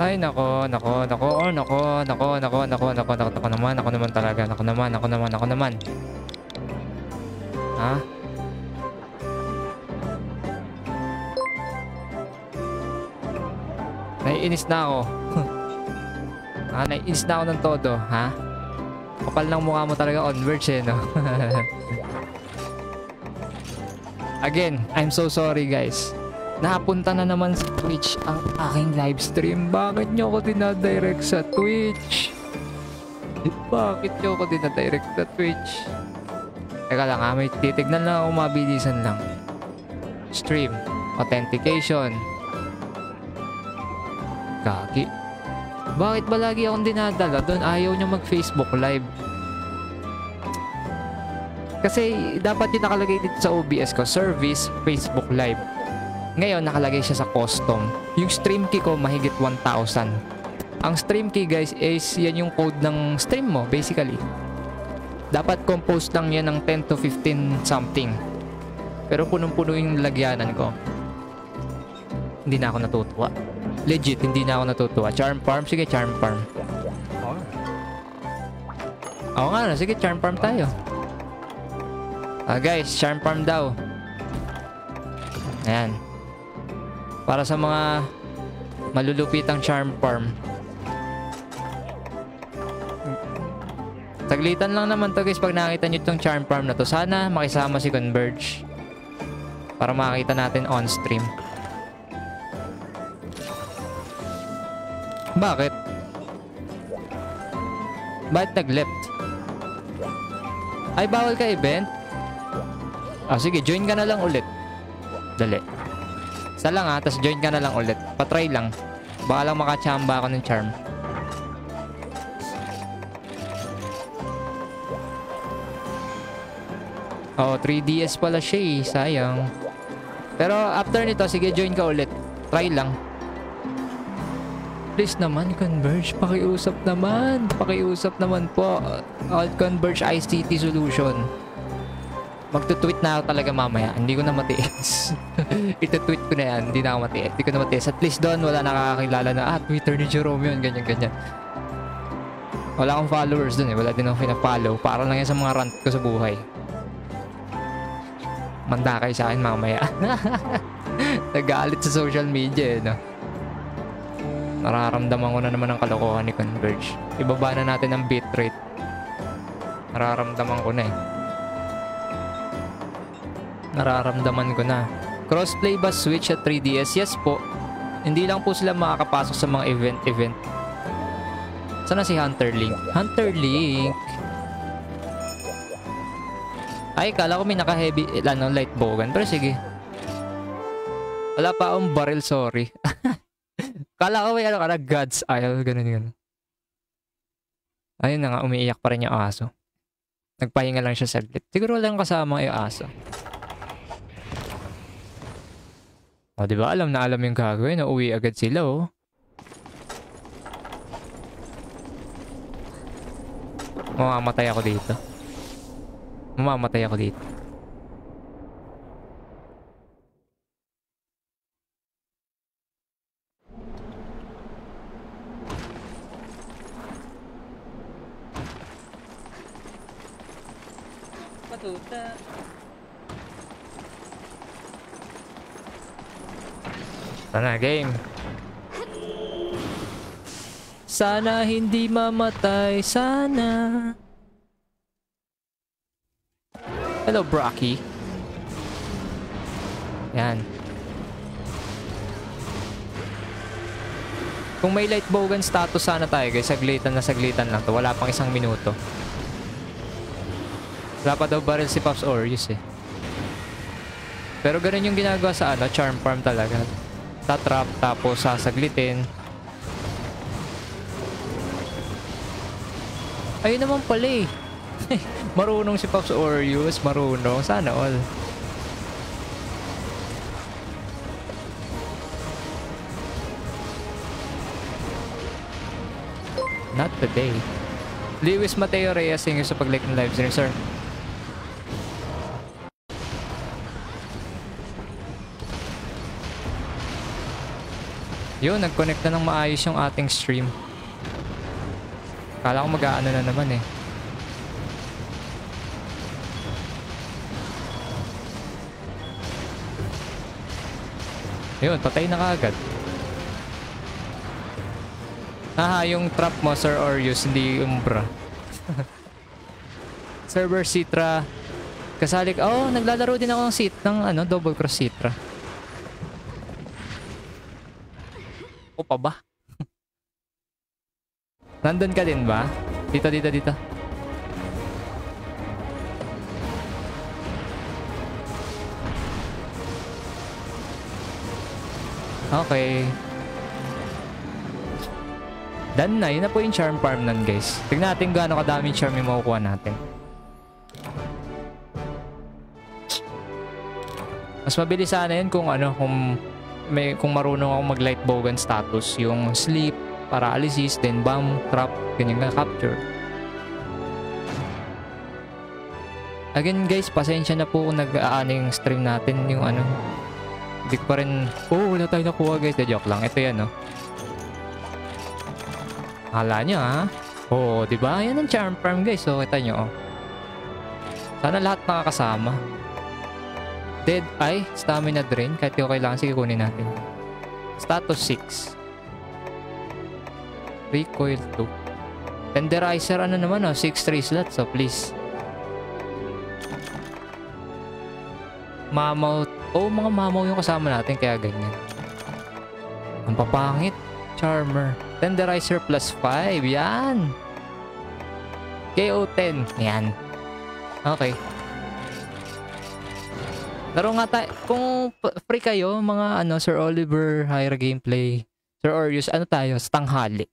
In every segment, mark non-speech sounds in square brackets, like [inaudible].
Ay, nako, nako, nako, oh, nako, nako, nako, nako, nako, nako, nako naman, nako naman talaga, nako naman, nako naman, nako naman. Ha? Naiinis na ako. [laughs] ah, naiinis na ako ng todo, ha? Kapal ng mukha mo talaga onwards eh, no? [laughs] Again, I'm so sorry guys. Napunta na naman sa Twitch ang aking live stream. Bakit nyo ako dinadirect sa Twitch? Bakit nyo ako dinadirect sa Twitch? Teka lang ha, may titignan lang ako mabilisan lang. Stream. Authentication. Gagi. Bakit ba lagi akong dinadala doon? Ayaw niya mag-Facebook live. Kasi dapat yung nakalagay dito sa OBS ko, service, Facebook live. Ngayon, nakalagay siya sa custom. Yung stream key ko, mahigit 1,000. Ang stream key, guys, is yan yung code ng stream mo, basically. Dapat compose lang yan ng 10 to 15 something. Pero punong-puno yung lagyanan ko. Hindi na ako natutuwa. Legit, hindi na ako natutuwa. Charm Farm? Sige, Charm Farm. Oo nga, no? sige, Charm Farm tayo. Ah, guys, Charm Farm daw. Ayan. Para sa mga malulupitang Charm Farm. Taglitan lang naman to guys pag nakita nyo itong Charm Farm na to. Sana makisama si Converge. Para makita natin on stream. Bakit? Bakit nag-left? Ay, bawal ka event? Ah, sige, join ka na lang ulit. Dali. Isa lang ha, tapos join ka na lang ulit. Patry lang. Baka lang makachamba ako ng charm. Oh, 3DS pala siya eh. Sayang. Pero after nito, sige, join ka ulit. Try lang. Please naman, Converge. Pakiusap naman. Pakiusap naman po. All Converge ICT Solution. Magtutweet na ako talaga mamaya. Hindi ko na matiis. [laughs] Ito-tweet ko na yan. Hindi na ako matiis. Hindi ko na matiis. At least doon, wala nakakakilala na, ah, Twitter ni Jerome yun. Ganyan, ganyan. Wala akong followers doon eh. Wala din akong pina-follow. Para lang yan sa mga rant ko sa buhay. Manda kayo sa akin mamaya. [laughs] Nagalit sa social media eh, no? Nararamdaman ko na naman ang kalokohan ni Converge. Ibaba na natin ang bitrate. Nararamdaman ko na eh. Nararamdaman ko na. Crossplay ba Switch at 3DS? Yes po. Hindi lang po sila makakapasok sa mga event-event. Sana si Hunter Link? Hunter Link! Ay, kala ko may naka-heavy, ano, light bowgun. Pero sige. Wala pa akong barrel, sorry. [laughs] kala ko may ano ka na, God's Isle, ganun ganun. Ayun na nga, umiiyak pa rin yung aso. Nagpahinga lang siya saglit. Siguro lang kasama yung aso. O, di ba? Alam na alam yung gagawin. Nauwi agad sila, oh. Mamamatay ako dito. Mamamatay ako dito. Sana game. Sana hindi mamatay, sana. Hello, Brocky. Yan. Kung may light bowgun status sana tayo guys, saglitan na saglitan lang to. Wala pang isang minuto. Wala pa daw barrel si Pops Orius eh. Pero ganun yung ginagawa sa ano, charm farm talaga. Tatrap tapos sasaglitin. Ayun naman pala eh. [laughs] marunong si Pops Orius, marunong. Sana all. Not today. Lewis Mateo Reyes, thank you sa pag-like ng live stream, sir. Yun, nag-connect na ng maayos yung ating stream. Kala ko mag-aano na naman eh. Yun, patay na kaagad. Ah, yung trap mo, Sir Orius, hindi Umbra. [laughs] Server Citra. Kasali ka. Oh, naglalaro din ako ng seat ng ano, double cross Citra. O pa ba? Nandun ka din ba? Dito, dito, dito. Okay. Done na. Yun na po yung charm farm nun, guys. Tignan natin gaano kadaming charm yung makukuha natin. Mas mabilis sana yun kung ano, kung may kung marunong ako mag light bowgun status, yung sleep, paralysis, then bomb, trap, ganyan nga capture. Again guys, pasensya na po kung nag-aano yung stream natin, yung ano. Hindi ko pa rin, oh wala tayo nakuha guys, de joke lang. Ito yan no. Akala nyo ha? Oh, di ba? Yan ang charm farm guys. So, kita nyo oh. Sana lahat nakakasama. Dead Eye, Stamina Drain. Kahit di ko kailangan, sige kunin natin. Status 6. Recoil 2. Tenderizer, ano naman oh, 6-3 slots. So, please. Mamaw. Oh, mga mamaw yung kasama natin, kaya ganyan. Ang papangit. Charmer. Tenderizer plus 5. Yan. KO 10. Yan. Okay. Laro nga tayo. Kung free kayo, mga ano, Sir Oliver, Hyra Gameplay, Sir Orius, ano tayo? Tanghali.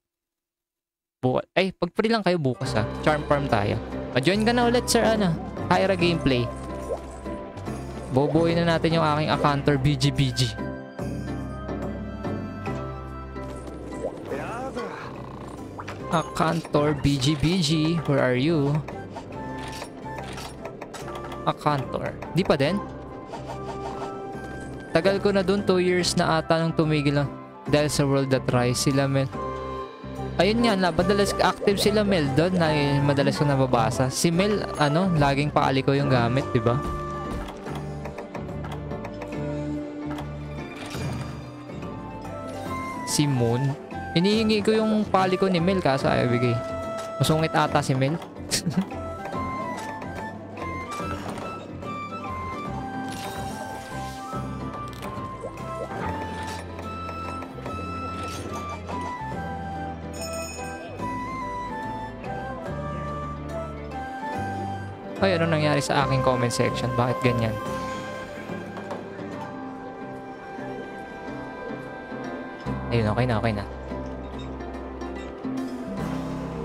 Bukas. Ay, pag free lang kayo bukas ha. Charm farm tayo. Ma-join ka na ulit, Sir ano, Hyra Gameplay. Boboy na natin yung aking accountor BGBG. Akantor BGBG, where are you? Akantor. Di pa din? Tagal ko na dun, 2 years na ata nung tumigil lang. Dahil sa World That Rise, sila Mel. Ayun nga, na, madalas active sila Mel doon na madalas ko nababasa. Si Mel, ano, laging paali ko yung gamit, di ba? Si Moon. Hinihingi ko yung pali ko ni Mel kaso ayaw bigay. Masungit ata si Mel. [laughs] Ay, ano nangyari sa aking comment section? Bakit ganyan? Ayun, okay na, okay na.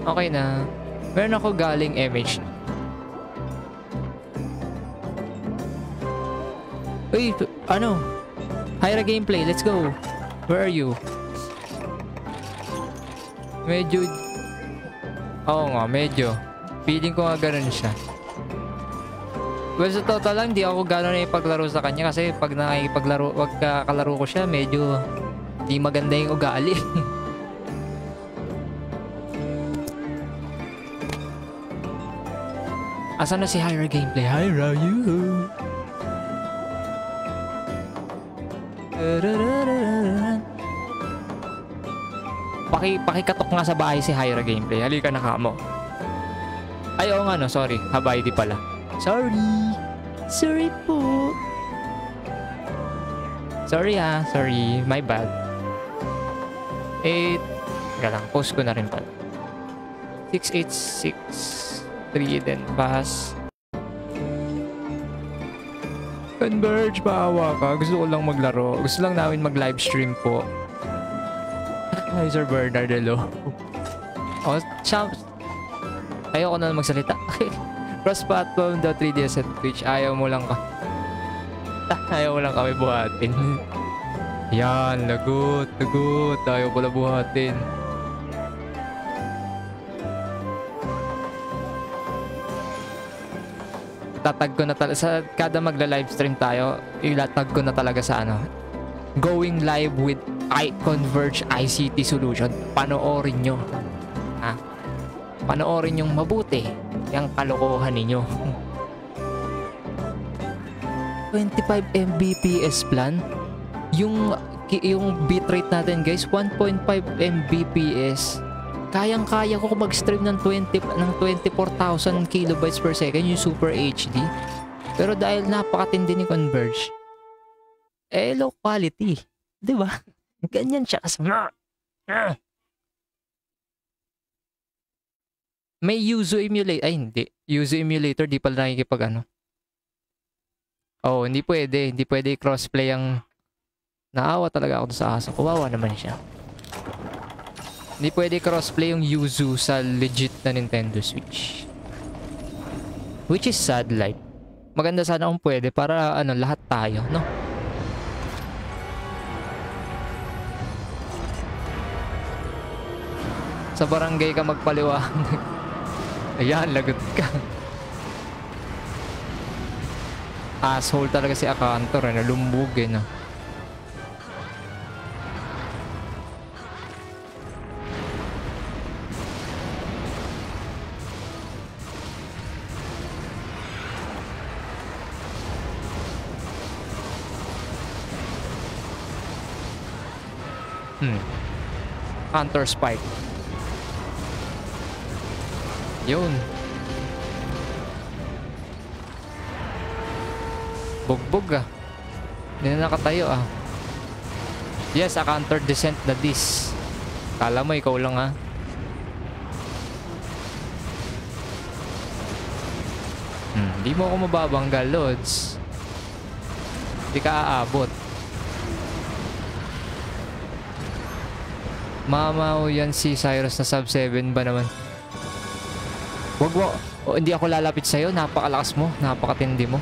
Okay na. Meron ako galing MH. Uy, ano? Hyra gameplay, let's go. Where are you? Medyo... Oo nga, medyo. Feeling ko nga ganun siya. Well, sa total lang, di ako gano'n na ipaglaro sa kanya kasi pag nakipaglaro, wag kalaro ko siya, medyo di maganda yung ugali. [laughs] Asan na si Hyra Gameplay? Hyra, you! Paki, pakikatok nga sa bahay si Hyra Gameplay. Halika na ka mo. Ay, oo nga no. Sorry. Habay di pala. Sorry. Sorry po. Sorry ah. Sorry. My bad. Eh, teka lang. Post ko na rin pala. 686 3 then pass. Converge, paawa ka. Gusto ko lang maglaro. Gusto lang namin mag-live stream po. Hi, Sir. [laughs] Oh, champs. Ayoko na magsalita. [laughs] Cross-platform, the 3DS at Twitch. Ayaw mo lang ka. [laughs] Ayaw mo lang kami buhatin. [laughs] Yan, lagot, lagot. Ayaw pala buhatin. Tatag ko na talaga. Sa kada magla-livestream tayo, ilatag ko na talaga sa ano. going live with iConverge ICT Solution. Panoorin nyo. Ha? Panoorin yung mabuti yung kalokohan ninyo. 25 Mbps plan. Yung yung bitrate natin guys, 1.5 Mbps. Kayang-kaya ko mag-stream ng 20 ng 24,000 kilobytes per second yung Super HD. Pero dahil napakatindi ni Converge, eh low quality. 'Di ba? [laughs] Ganyan siya kasi. May Yuzu emulator. Ay, hindi. Yuzu emulator, di pala nakikipag ano. Oh, hindi pwede. Hindi pwede crossplay ang... Naawa talaga ako sa aso. Kawawa naman siya. Hindi pwede crossplay yung Yuzu sa legit na Nintendo Switch. Which is sad life. Maganda sana kung pwede para ano lahat tayo, no? Sa barangay ka magpaliwanag. [laughs] Ayan, lagot ka. Asshole talaga si Akantor, eh, nalumbog eh, no? Hmm. Hunter Spike. Yun. Bugbog ah. Hindi na nakatayo ah. Yes, a counter descent na this. Kala mo ikaw lang ah. Hmm, di mo ako mababanggal, Lods. Di ka aabot. Mamaw yan si Cyrus na sub 7 ba naman? Wag mo. O, hindi ako lalapit sa'yo. Napakalakas mo. Napakatindi mo.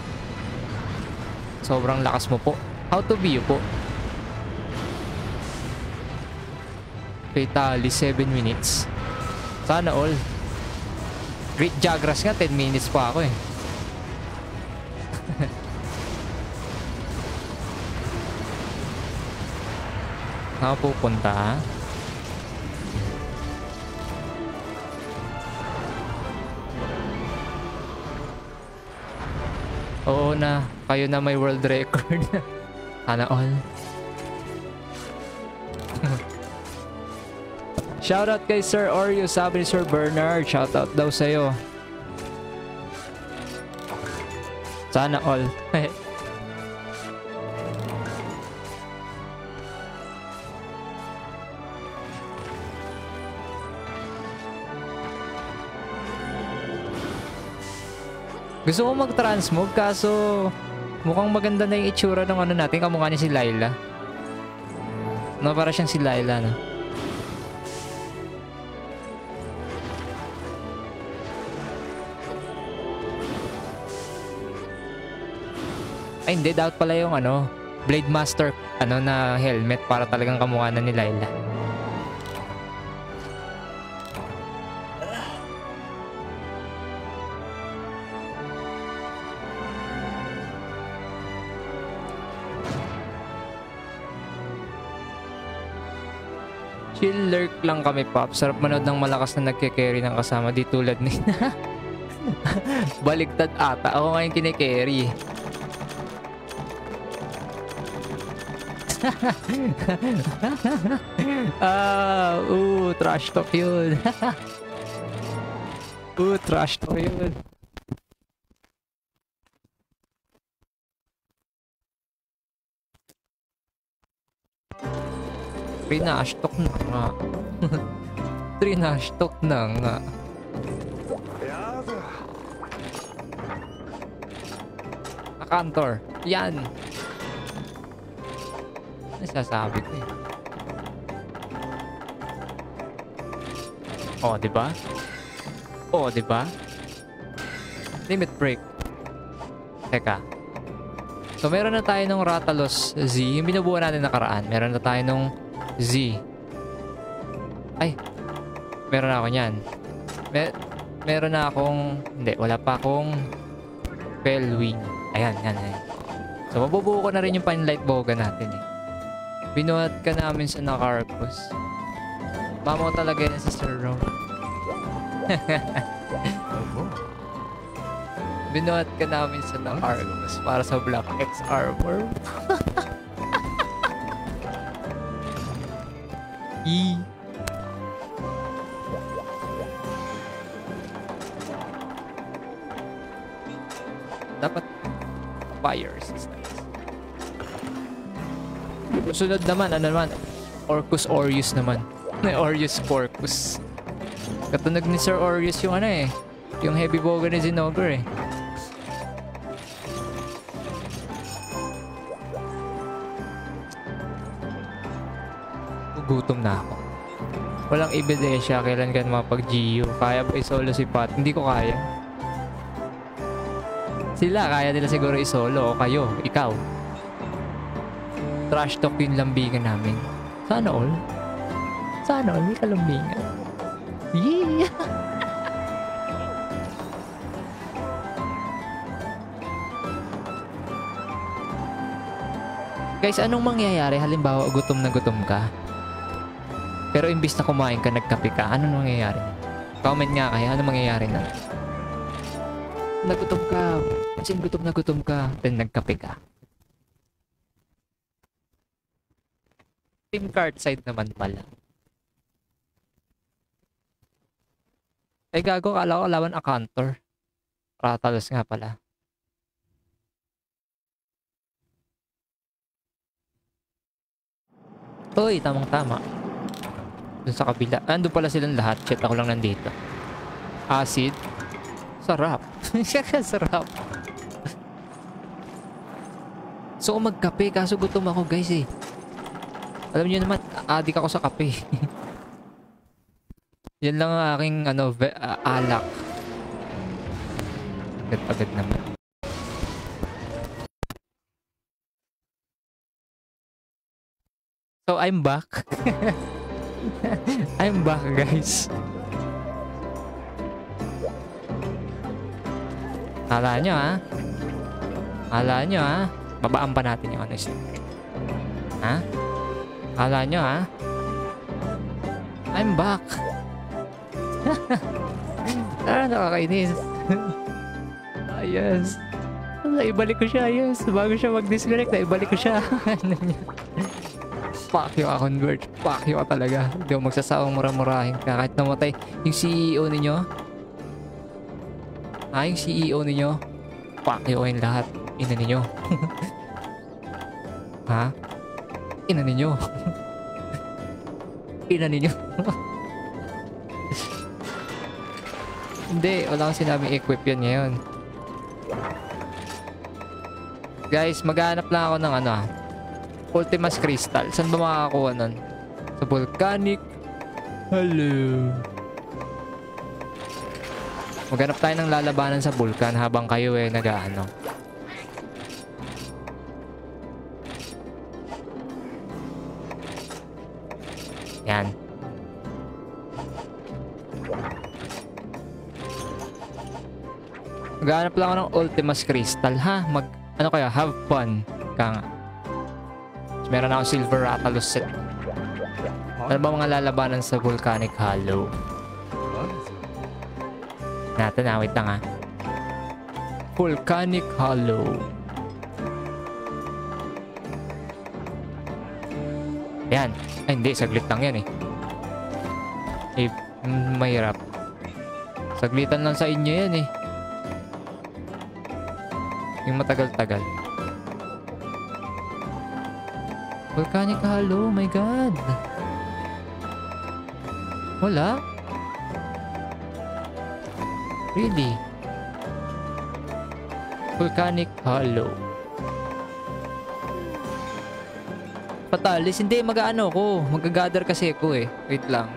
Sobrang lakas mo po. How to be you po. Fatally, 7 minutes. Sana all. Great Jagras nga, 10 minutes pa ako eh. [laughs] Nakapupunta ha? Oo na, kayo na may world record. [laughs] Sana all. [laughs] Shoutout kay Sir Oreo, sabi ni Sir Bernard. Shoutout daw sa'yo. Sana all. [laughs] Gusto ko mag-transmog kaso mukhang maganda na yung itsura ng ano natin. Kamukha niya si Laila. No, para siyang si Laila, no? Ay, hindi. Dapat pala yung ano, Blade Master ano na helmet para talagang kamukha na ni Laila. Chill lurk lang kami, Pop. Sarap manood ng malakas na nagke-carry ng kasama. Di tulad ni... [laughs] Baliktad ata. Ako ngayon kine-carry. [laughs] ah, uh, trash talk yun. [laughs] uh, trash talk yun. Trinashtok na nga. [laughs] Trinashtok na nga. Akantor. Yan. Nasasabi ko eh. Oh, di ba? Oh, di ba? Limit break. Teka. So, meron na tayo ng Ratalos Z. Yung binubuo natin nakaraan. Meron na tayo ng Z. Ay. Meron na ako niyan. Mer meron na akong... Hindi, wala pa akong... Fellwing. Ayan, yan, yan. So, mabubuo ko na rin yung panlight boga natin eh. Binuhat ka namin sa Nakarkos. Mamo talaga yan si Sir. [laughs] Binuhat ka namin sa Nakarkos para sa Black X Armor. [laughs] E. Dapat fire systems. Sunod naman, ano naman? Orcus Aureus naman. [laughs] Aureus Porcus. Katunog ni Sir Aureus yung ano eh. Yung heavy boga ni Zinogre eh. Gugutom na ako. Walang ebidensya kailan ka mapag-GU. Kaya ba i-solo si Pat? Hindi ko kaya. Sila, kaya nila siguro i-solo o kayo, ikaw. Trash talk yung lambingan namin. Sana all. Sana all, may kalambingan. Yeah! [laughs] Guys, anong mangyayari halimbawa gutom na gutom ka? Pero imbis na kumain ka, nagkape ka, anong mangyayari? Comment nga kayo, ano mangyayari na? Nagutom ka, kasi gutom na gutom ka, then nagkape ka. Team card side naman pala. Ay gago, kala ko laban a counter. Ratalos nga pala. Uy, tamang tama. Dun sa kabila. Ando pala silang lahat. Chat ako lang nandito. Acid. Sarap. [laughs] Sarap. So, magkape. Kaso gutom ako, guys, eh. Alam niyo naman, adik ako sa kape. [laughs] Yan lang ang aking, ano, ah, alak. Agad-agad naman. So, I'm back. [laughs] [laughs] I'm back, guys. Kala nyo, ha? Kala nyo, ha? Babaan pa natin yung ano. Ha? Kala nyo, ha? I'm back. [laughs] ah, nakakainis. [laughs] ah, yes. Naibalik ko siya, yes. Bago siya mag-disconnect, naibalik ko siya. Fuck you, convert. Fuck you ka talaga. Hindi ako magsasawang mura-murahin ka. Kahit namatay yung CEO ninyo. Ah, yung CEO ninyo. You kayong lahat. Ina ninyo. [laughs] ha? Ina ninyo. [laughs] Ina ninyo. [laughs] Hindi, wala akong sinabing equip yan ngayon. Guys, maghanap lang ako ng ano ah. Ultimas Crystal. Saan ba makakakuha nun? Sa Volcanic. Hello. Maghanap tayo ng lalabanan sa Vulcan habang kayo eh nag-ano. Yan. Maghanap lang ako ng Ultimas Crystal ha. Mag, ano kaya, have fun. Ka nga. Meron ako Silver Rathalos set. Ano ba mga lalabanan sa Volcanic Hollow? Natin na, wait lang ha. Volcanic Hollow. Yan. Ay, hindi. Saglit lang yan eh. Eh, mm, mahirap. Saglitan lang sa inyo yan eh. Yung matagal-tagal. Volcanic Hollow, oh my god. Wala? Really? Volcanic Hollow. Patalis, hindi mag-ano ko. Mag-gather kasi ako eh. Wait lang.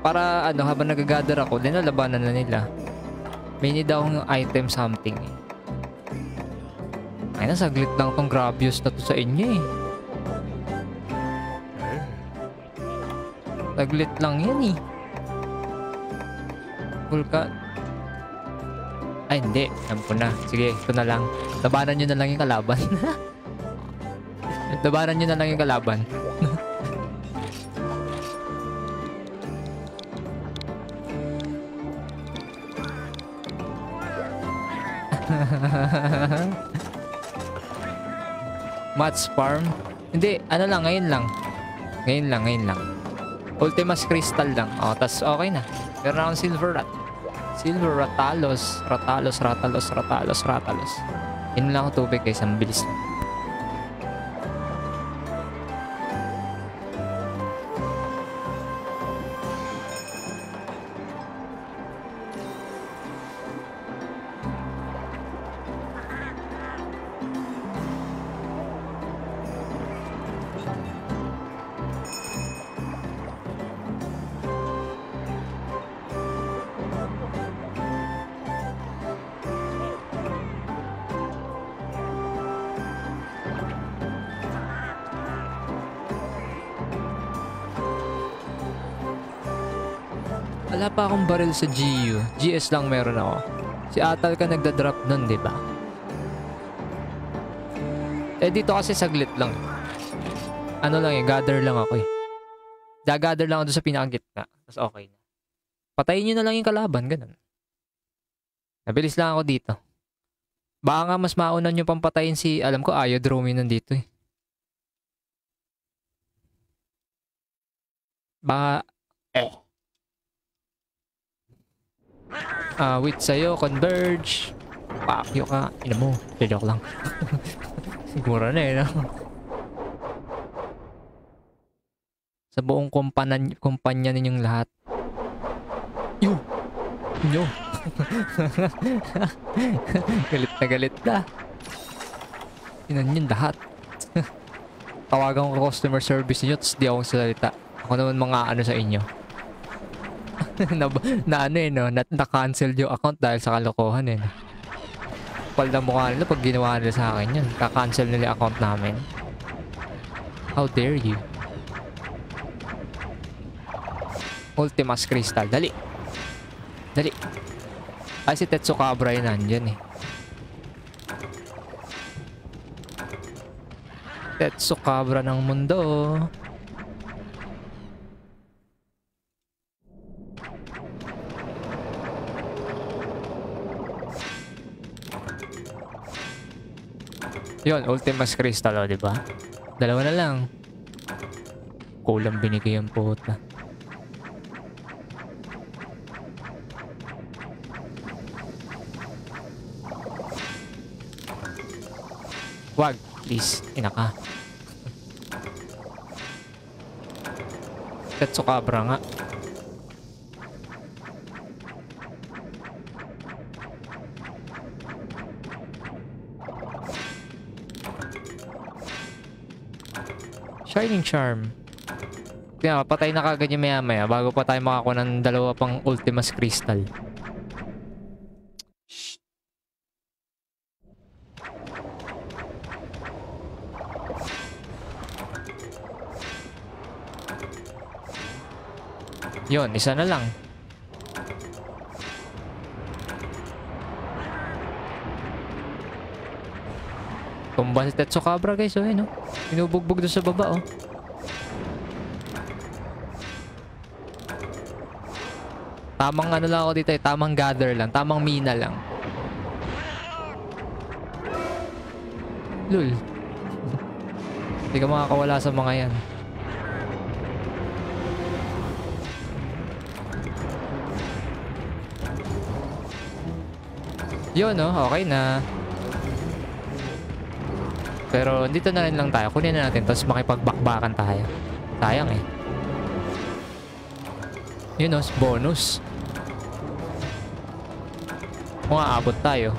Para ano, habang nag-gather ako, din labanan na nila. May need akong item something eh. Ay na, lang tong Gravius na to sa inyo eh. Saglit lang yan eh. Vulcan. Ay, hindi. Alam ko na. Sige, ito na lang. Labanan nyo na lang yung kalaban. [laughs] Labanan nyo na lang yung kalaban. [laughs] Mats Farm? Hindi, ano lang, ngayon lang. Ngayon lang, ngayon lang. Ultimas Crystal lang. O, tas okay na. Meron akong Silver Rat. Silver Ratalos. Ratalos, Ratalos, Ratalos, Ratalos. Yun lang ako tubig guys. Ang bilis lang. Pa akong barrel sa GU. GS lang meron ako. Si Atal ka nagda-drop nun, di ba? Eh dito kasi saglit lang. Ano lang eh, gather lang ako eh. Gagather lang ako doon sa pinakagitna. Tapos okay na. Patayin nyo na lang yung kalaban, ganun. Nabilis lang ako dito. Baka nga mas mauna nyo pang patayin si, alam ko, Ayodrome nandito eh. Baka, eh. Ah, wait sa'yo, converge. Pakyo ka. Ina mo, joke lang. [laughs] Siguro na eh, no? Sa buong kumpanya, kumpanya ninyong lahat. Yo! Yo! [laughs] galit na galit na. Inan yun lahat. [laughs] Tawagan ko customer service niyo, tapos di akong salita. Ako naman mga ano sa inyo. [laughs] na, na ano eh no, na, na-cancel yung account dahil sa kalokohan eh. Kapal na mukha nila pag ginawa nila sa akin yun. Ka-cancel nila yung account namin. How dare you? Ultimas Crystal. Dali. Dali. Ay, si Tetsukabra yun nandyan eh. Tetsukabra ng mundo. Yun, Ultimas Crystal, oh, di ba? Dalawa na lang. Kulang binigay ang puta. Wag, please. Ina ka. Tetsukabra nga. Shining Charm. Kaya patay na kagad yung maya maya bago pa tayo makakuha ng dalawa pang Ultimas Crystal. Yun, isa na lang. Tumba si Tetsukabra guys, oh, yun, oh. Doon sa baba, oh. Tamang ano lang ako dito eh, tamang gather lang, tamang mina lang. Lul. [laughs] Hindi ka makakawala sa mga yan. Yun, no? Okay na. Pero dito na lang tayo. Kunin na natin tapos makipagbakbakan tayo. Sayang eh. Yun, no? Bonus. Kung aabot tayo.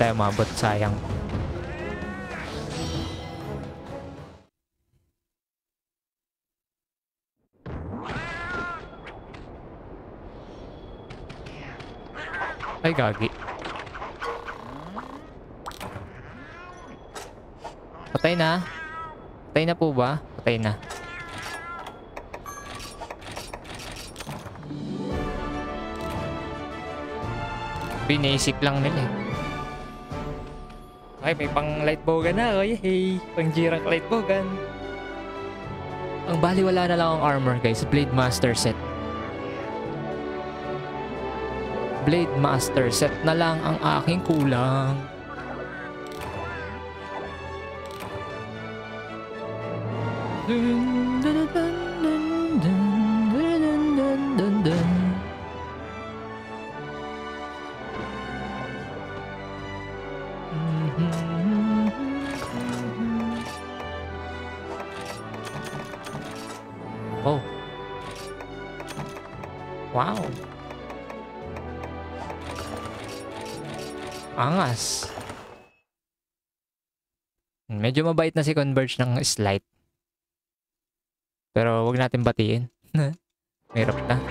tayo mabot sayang Ay, gagi. Patay na? Patay na po ba? Patay na. Binaisip lang nila eh. Ay, may pang light bogan na. Oh, Oy, hey. Pang Jirak light bogan. Ang baliwala na lang ang armor guys. Blade Master set. Blade Master set na lang ang aking kulang. Dun, dun, Medyo mabait na si Converge ng slight. Pero wag natin batiin. [laughs] Mahirap na.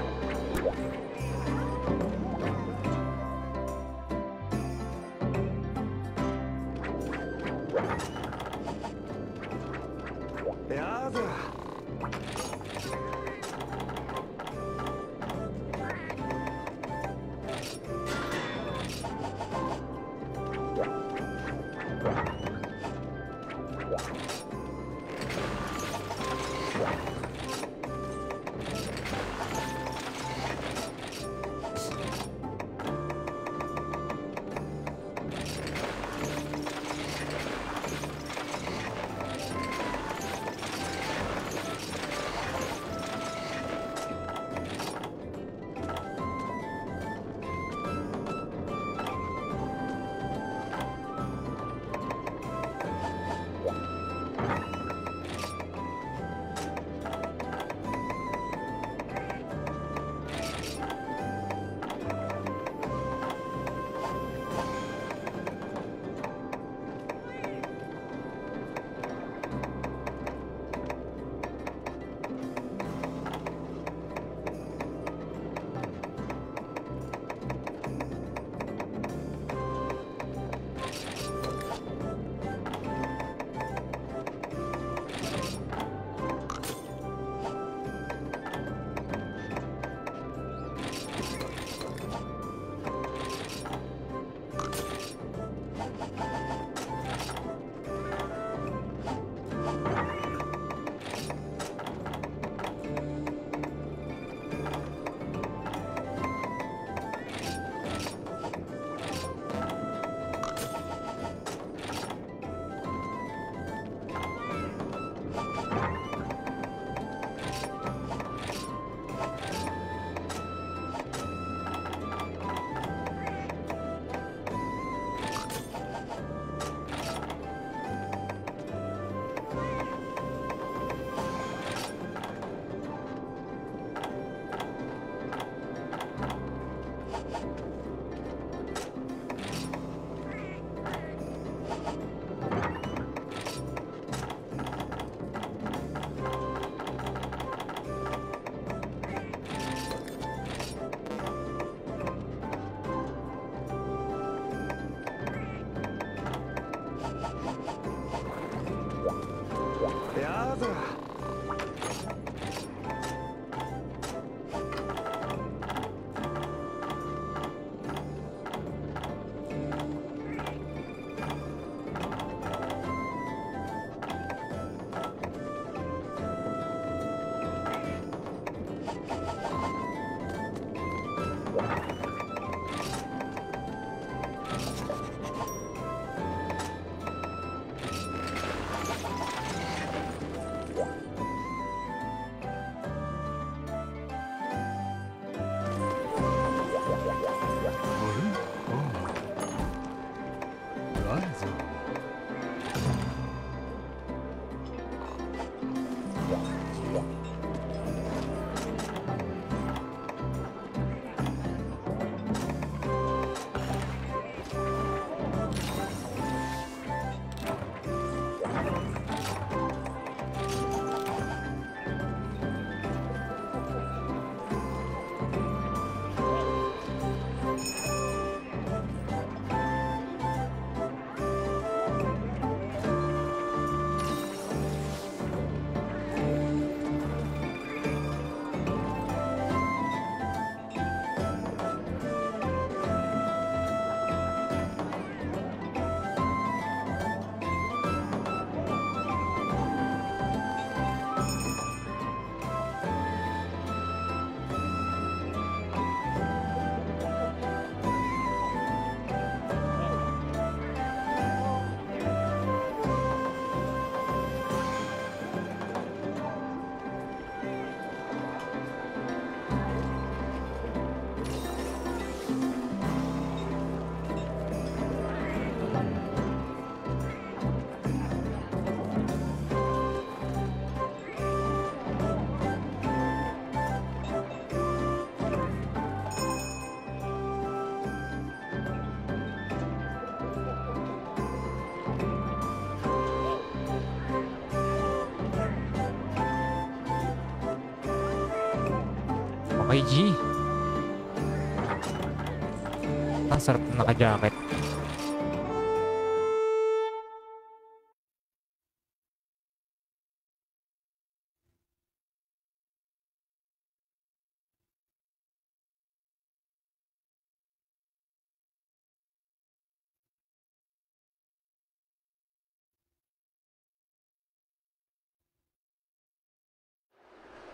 Ang sarap na naka-jacket.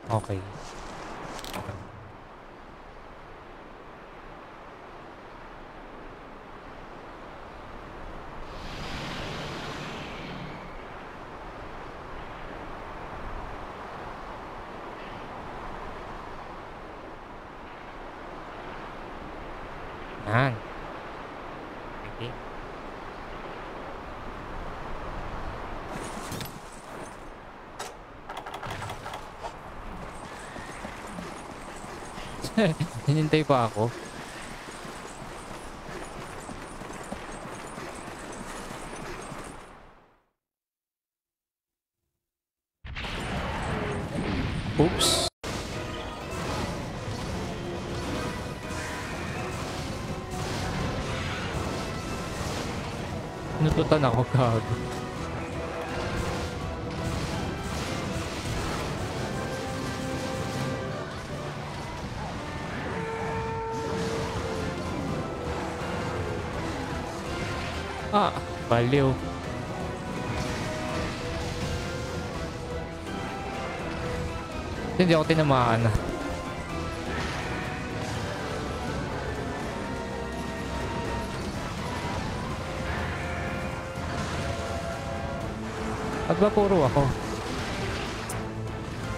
Okay. Yan. Okay. [laughs] Hinintay pa ako. Oops. Nututan ako gago. Baliw. Hindi ako tinamaan. At ba puro ako?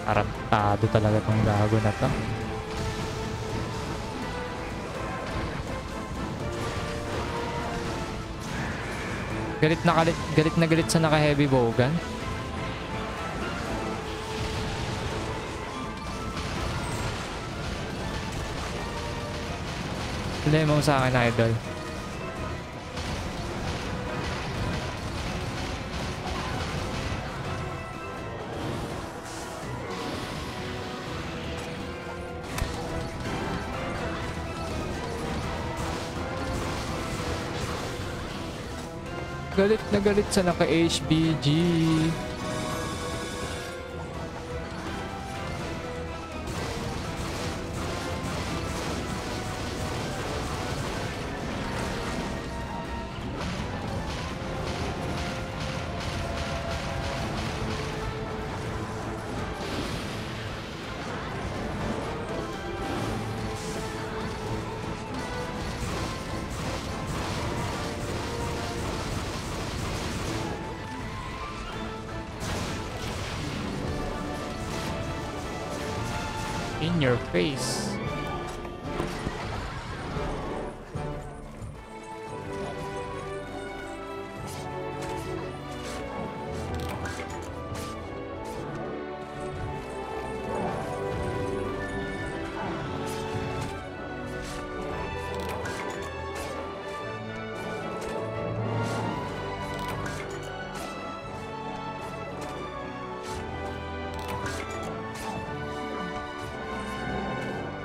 Tarantado talaga tong gago na to. Galit na galit, galit na galit sa naka heavy bowgun. Problema mo sa akin, idol. Galit na galit sa naka-HBG.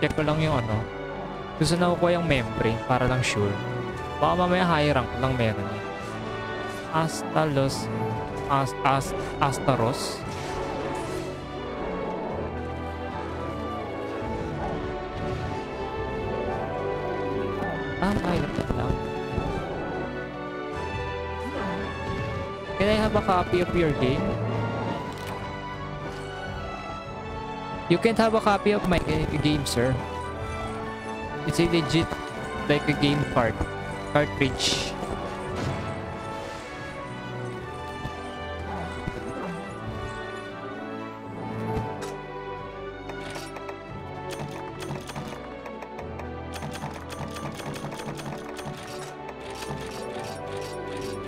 Check ko lang yung ano. Gusto na ko yung membrane para lang sure. Baka mamaya high rank lang meron eh. Astalos. Ast, ast, Astaros. Ah, high rank lang. Can I have a copy of your game? You can't have a copy of my game, sir. It's a legit, like a game card, cartridge.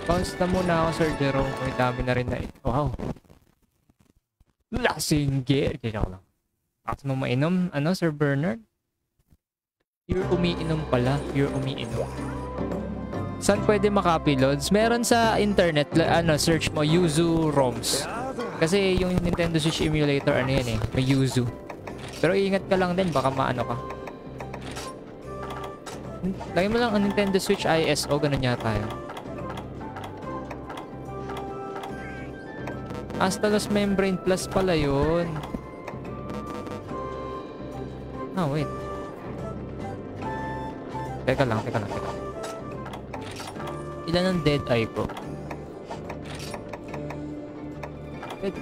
Bounce na muna ako, Sir Jerome. May dami na rin na eh. Wow. Lasingge. Joke lang. Bakit mo mainom? Ano, Sir Bernard? You're umiinom pala. You're umiinom. Saan pwede makopy loads? Meron sa internet, ano, search mo, Yuzu ROMs. Kasi yung Nintendo Switch emulator, ano yan eh, may Yuzu. Pero ingat ka lang din, baka maano ka. Lagyan mo lang ang Nintendo Switch ISO, ganun yata yun. Astalos Membrane Plus pala yun. Wait. Teka lang, teka lang, teka. Ilan ang dead eye ko? Dead.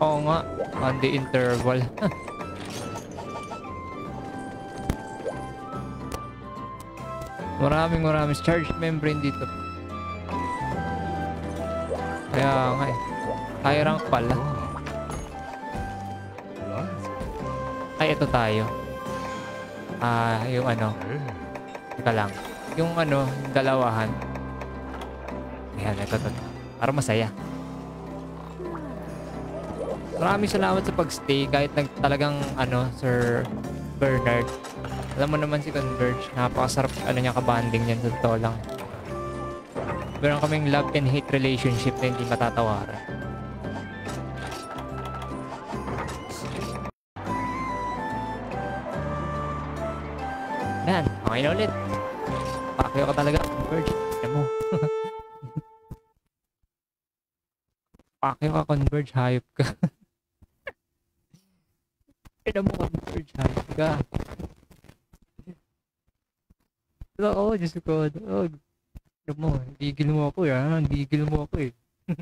Oo nga, on the interval. [laughs] maraming maraming charge membrane dito. Kaya nga eh. High rank pala. Ay, ito tayo. Ah, yung ano. Teka lang. Yung ano, dalawahan. Ayan, ito, ito. Para masaya. Maraming salamat sa pagstay kahit nag talagang ano, Sir Bernard. Alam mo naman si Converge, napakasarap ano niya kabanding niyan sa totoo lang. Meron kaming love and hate relationship na hindi matatawaran. Yan, okay na ulit. Pakyo ka talaga, Converge. Alam mo. [laughs] Pakyo ka, Converge. Hayop ka. [laughs] Alam mo, Converge. Hayop ka. Oo, oh, Diyos ko. Oh, alam mo, gigil mo ako yan. Gigil mo ako eh. [laughs]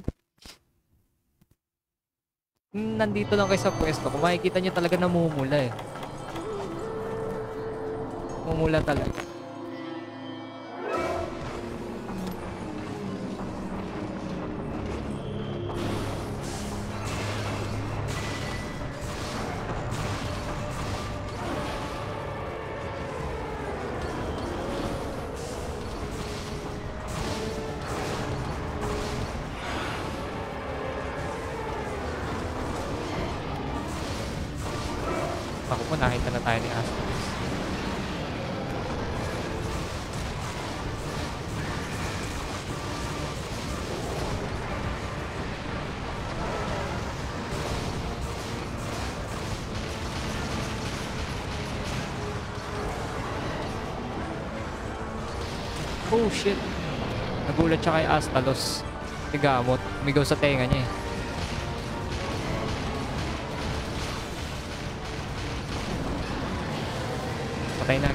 Nandito lang kayo sa pwesto. Kung makikita nyo talaga namumula eh. Namumula talaga. Nakita na tayo ni Astro. Oh shit. Nagulat siya kay Astalos. Si Gamot. Umigaw sa tenga niya eh.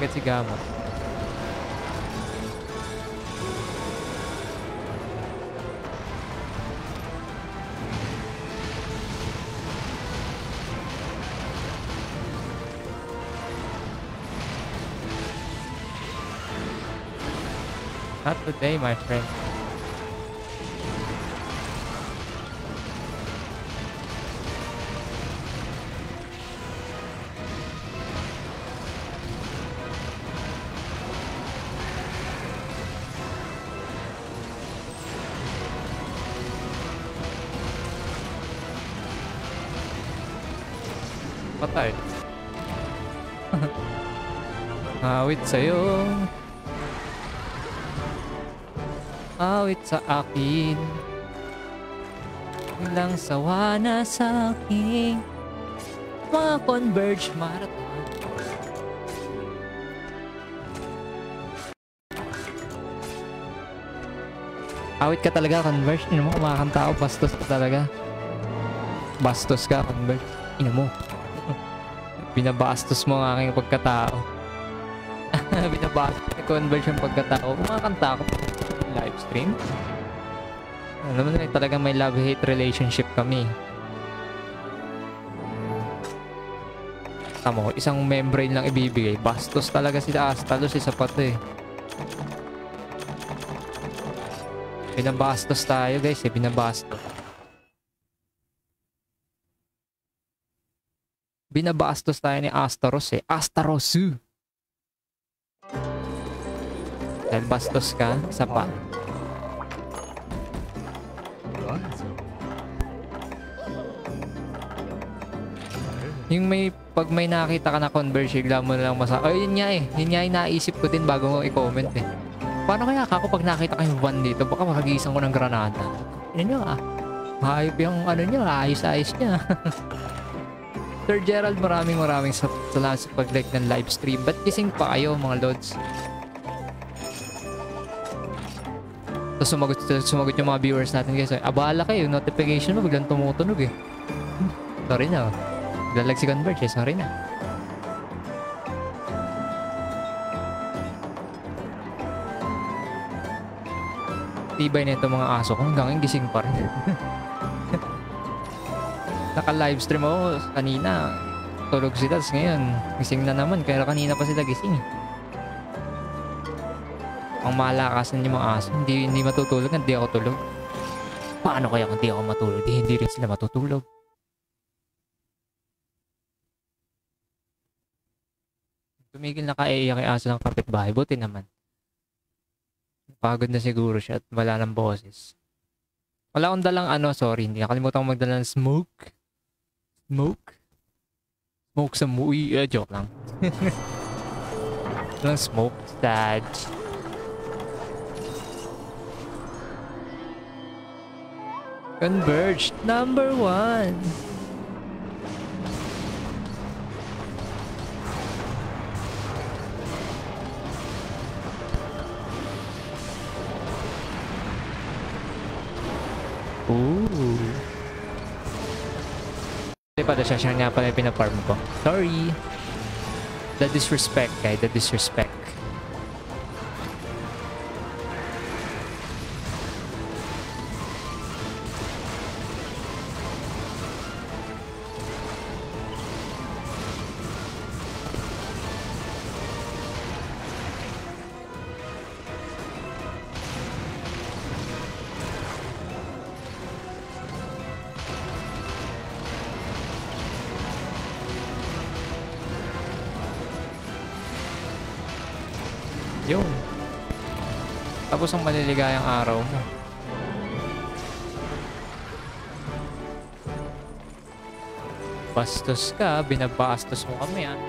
Agad si Gamot. Not today, my friend. Sa'yo. Awit sa akin. Walang sawa na sa akin. Mga Converge Marathon. Awit ka talaga, Converge. Ino mo, kumakanta ako. Bastos ka talaga. Bastos ka, Converge. Ino mo. [laughs] Binabastos mo ang aking pagkatao. Binabastos ni Converge ang pagkatao. Kumakanta ako. Live stream. Alam mo na, talagang may love-hate relationship kami. Tama isang membrane lang ibibigay. Bastos talaga si Astalos, isa pa to eh. Binabastos tayo guys eh, binabastos. Binabastos tayo ni Astaros eh. Astarosu! Dahil bastos ka, isa pa. Yung may, pag may nakita ka na converge, bigla mo na lang masa... Ay, yun nga eh. Yun nga yung naisip ko din bago mo i-comment eh. Paano kaya ako pag nakita ko yung van dito, baka makagisan ko ng granada. Ano nyo ah? Mahayop yung ano nyo, ayos-ayos niya. [laughs] Sir Gerald, maraming maraming sa- salamat sa pag-like ng live stream. Ba't gising pa kayo mga lods? Tapos sumagot, sumagot yung mga viewers natin guys. Abala kayo, notification mo biglang tumutunog eh. Sorry na. oh. Lalag si Converge eh, sorry na. Tibay na mga aso ko hanggang gising pa rin. [laughs] Naka-livestream ako kanina. Tulog sila, tapos ngayon gising na naman. Kaya kanina pa sila gising eh. Ang malakasan yung mga aso. Hindi, hindi matutulog, hindi ako tulog. Paano kaya kung hindi ako matulog? Di, hindi rin sila matutulog. Tumigil na kaiiyak kay aso ng kapitbahay. Buti naman. Pagod na siguro siya at wala ng boses. Wala akong dalang ano, sorry. Hindi nakalimutan ko magdala ng smoke. Smoke? Smoke sa mui. Eh, joke lang. [laughs] Walang smoke. Sad. Converged. Number one. Ooh. Hindi pala siya. Siya nga pala yung pinaparm ko. Sorry. The disrespect, guy. The disrespect. Tapos ang maliligayang araw mo. Bastos ka, binabastos mo kami ah.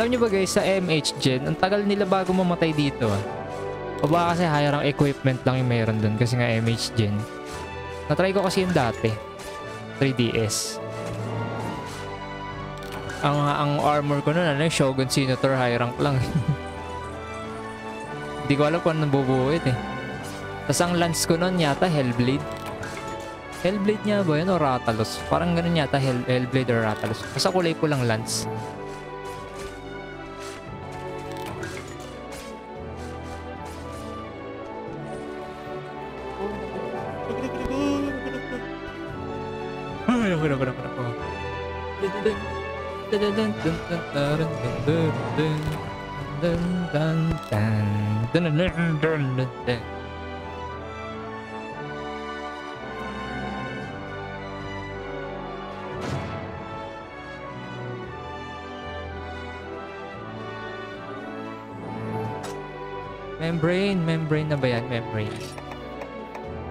Alam niyo ba guys, sa MH Gen, ang tagal nila bago mamatay dito ah. O baka kasi higher ang equipment lang yung mayroon dun kasi nga MH Gen. Natry ko kasi yung dati. 3DS. Ang ang armor ko noon ano, Shogun Senator high rank lang. [laughs] Hindi ko alam kung ano bubuuit eh. Tapos ang lance ko noon yata Hellblade. Hellblade niya ba yun o Rathalos? Parang ganun yata Hell, Hellblade or Rathalos. Basta kulay ko lang lance. Membrane, membrane na ba yan? Membrane.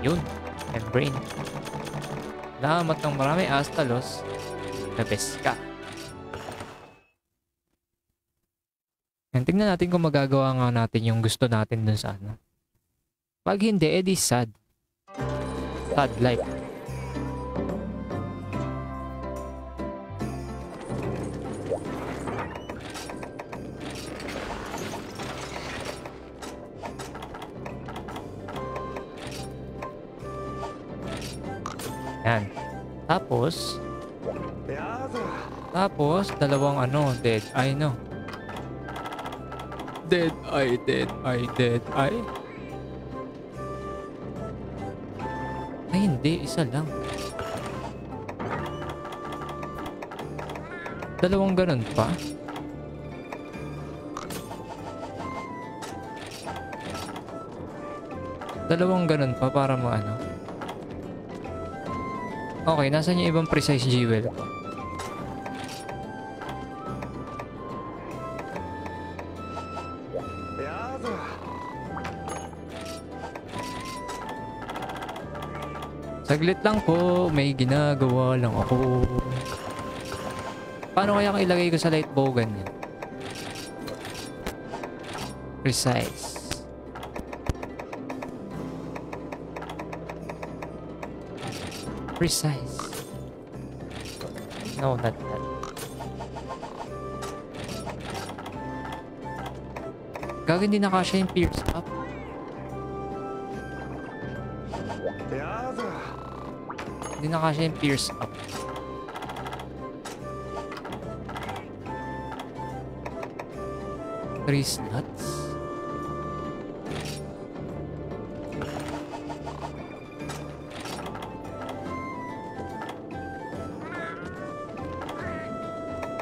Yun, membrane. Salamat ng marami, Astalos. The best ka. Yan, tingnan natin kung magagawa nga natin yung gusto natin dun sa ano. Pag hindi, edi sad. Sad life. Yan. Tapos, tapos, dalawang ano, dead eye, no? Dead eye, dead eye, dead eye. Ay, hindi. Isa lang. Dalawang ganun pa. Dalawang ganun pa para maano. Okay, nasan yung ibang precise jewel ko? Saglit lang po, may ginagawa lang ako. Paano kaya ilagay ko sa light bow ganyan? Precise. Precise. No, not that. Gagawin din na kasya yung pierce up. Na kasya yung pierce up. Three slots?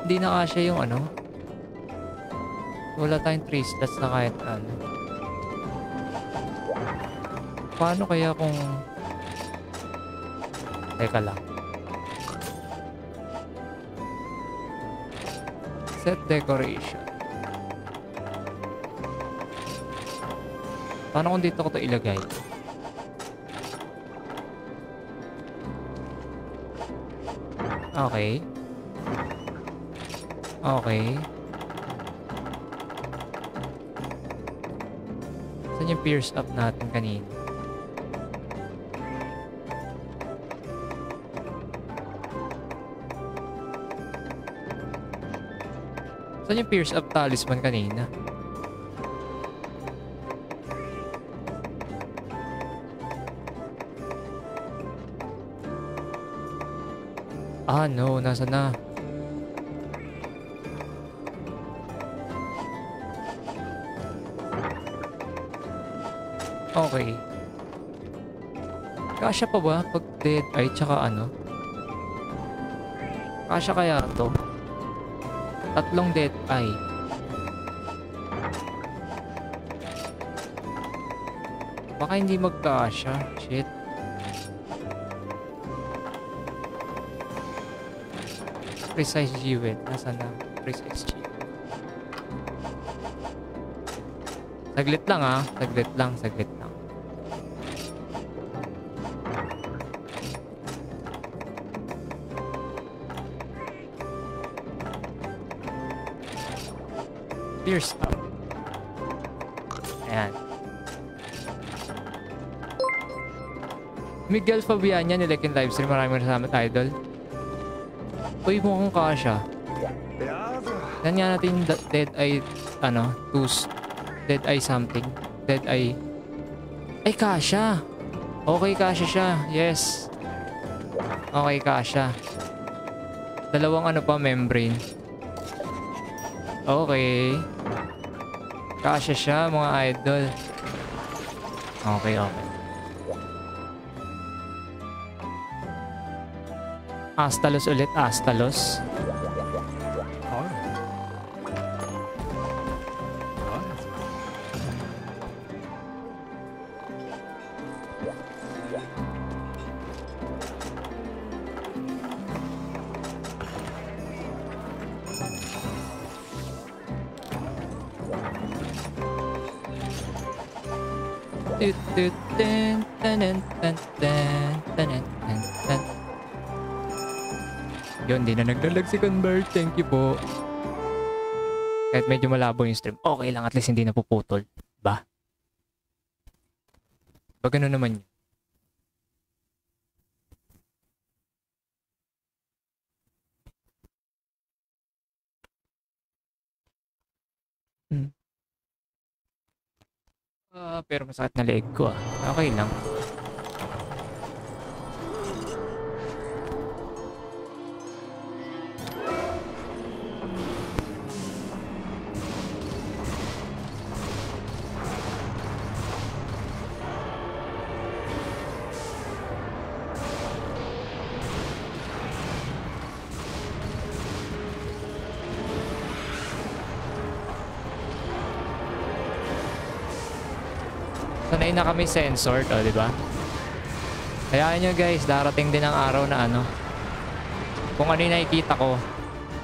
Hindi na kasya yung ano. Wala tayong 3 slots na kahit ano. Paano kaya kung... Teka lang. Set decoration. Paano kung dito ko to ilagay? Okay. Okay. Saan yung pierce up natin kanina? Saan yung pierce up talisman kanina? Ah, no. Nasa na? Okay. Kasya pa ba pag dead eye tsaka ano? Kasya kaya to? Tatlong dead eye. Baka hindi magkasya. Shit. Precise G-Wet. Nasaan na? Precise G. Saglit lang ah. Saglit lang. Saglit Pierce up. Ayan. Miguel Fabiania nilike yung livestream. Maraming salamat, idol. Uy, mukhang kasha. Yan nga natin dead eye, ano, tools. Dead eye something. Dead eye. Ay, kasha. Okay, kasha siya. Yes. Okay, kasha. Dalawang ano pa, membrane. Okay. Kasha siya, mga idol. Okay, okay. Astalos ulit, Astalos. Tut, Yun, di na naglalag si Convert. Thank you po. Kahit medyo malabo yung stream, okay lang. At least hindi napuputol. Ba? Ba ganun naman yun? Hmm. Ah, pero masakit na leeg ko ah. Okay lang. Sanay na kami censored, oh, di ba? Hayaan nyo guys, darating din ang araw na ano. Kung ano yung nakikita ko,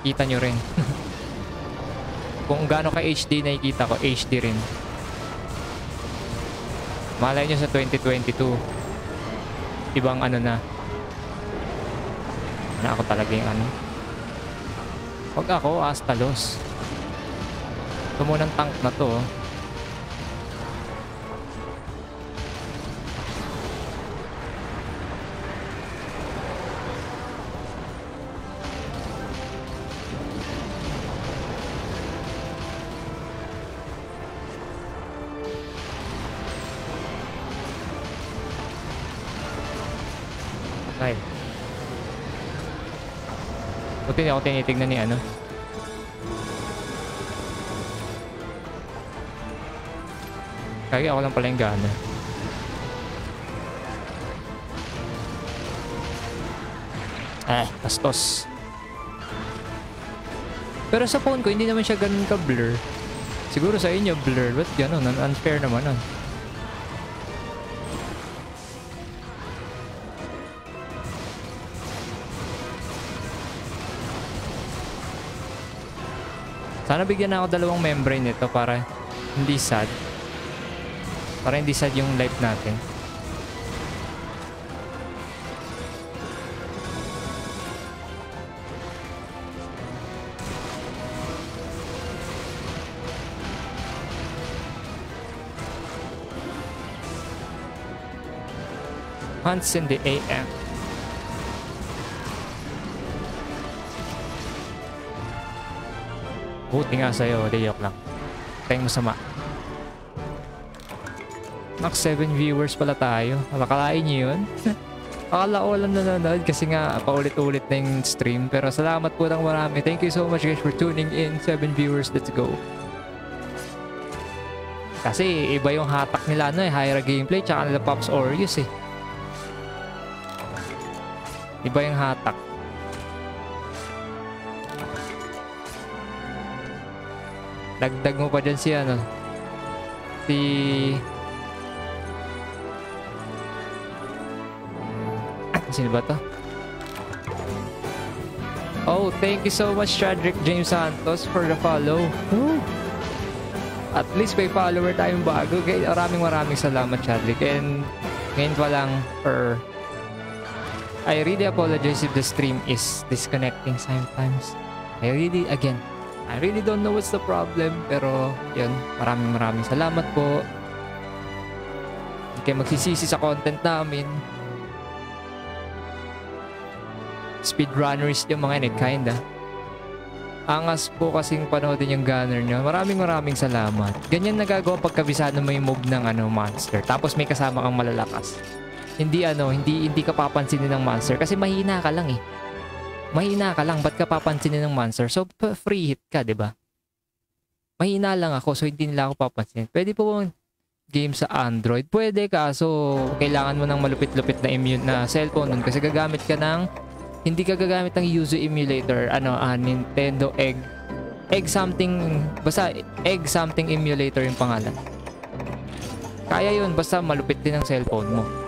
kita nyo rin. [laughs] Kung gaano ka HD nakikita ko, HD rin. Malay nyo sa 2022. Ibang ano na. Na ako talaga yung ano. Huwag ako, Astalos. Ito munang tank na to. oh. Ako tinitignan ni ano. Kaya ako lang pala yung gana. Eh, bastos. Pero sa phone ko, hindi naman siya ganun ka-blur. Siguro sa inyo, blur. Ba't ganun? Un- Unfair naman nun. Sana bigyan na ako dalawang membrane nito para hindi sad. Para hindi sad yung life natin. Hunts in the AM. Buti nga sa'yo, joke lang. Tayong masama. Max 7 viewers pala tayo. Nakakalain niyo yun? [laughs] Akala ko lang nanonood kasi nga paulit-ulit na yung stream. Pero salamat po ng marami. Thank you so much guys for tuning in. 7 viewers, let's go. Kasi iba yung hatak nila ano eh, Hyra Gameplay tsaka nila Pops Orius eh. Iba yung hatak. Dagdag mo pa dyan si ano. Si... Ah, Sino ba to? Oh, thank you so much, Chadrick James Santos, for the follow. Woo! At least may follower tayong bago. Kaya maraming maraming salamat, Chadrick. And ngayon pa lang, or I really apologize if the stream is disconnecting sometimes. I really, again, I really don't know what's the problem. Pero, yun, maraming maraming salamat po. Hindi kayo magsisisi sa content namin. Speedrunners yung mga yun, eh, kinda. Angas po kasing panoodin yung gunner nyo. Maraming maraming salamat. Ganyan nagagawa pagkabisado mo yung move ng ano, monster. Tapos may kasama kang malalakas. Hindi ano, hindi hindi ka papansinin ng monster kasi mahina ka lang eh. Mahina ka lang, ba't ka papansinin ng monster? So free hit ka, 'di ba? Mahina lang ako so hindi nila ako papansinin. Pwede po bang game sa Android? Pwede kaso kailangan mo ng malupit-lupit na immune na cellphone nun kasi gagamit ka ng hindi ka gagamit ng Yuzu emulator, ano, ah, Nintendo Egg Egg something, basta Egg something emulator yung pangalan. Kaya yun, basta malupit din ang cellphone mo.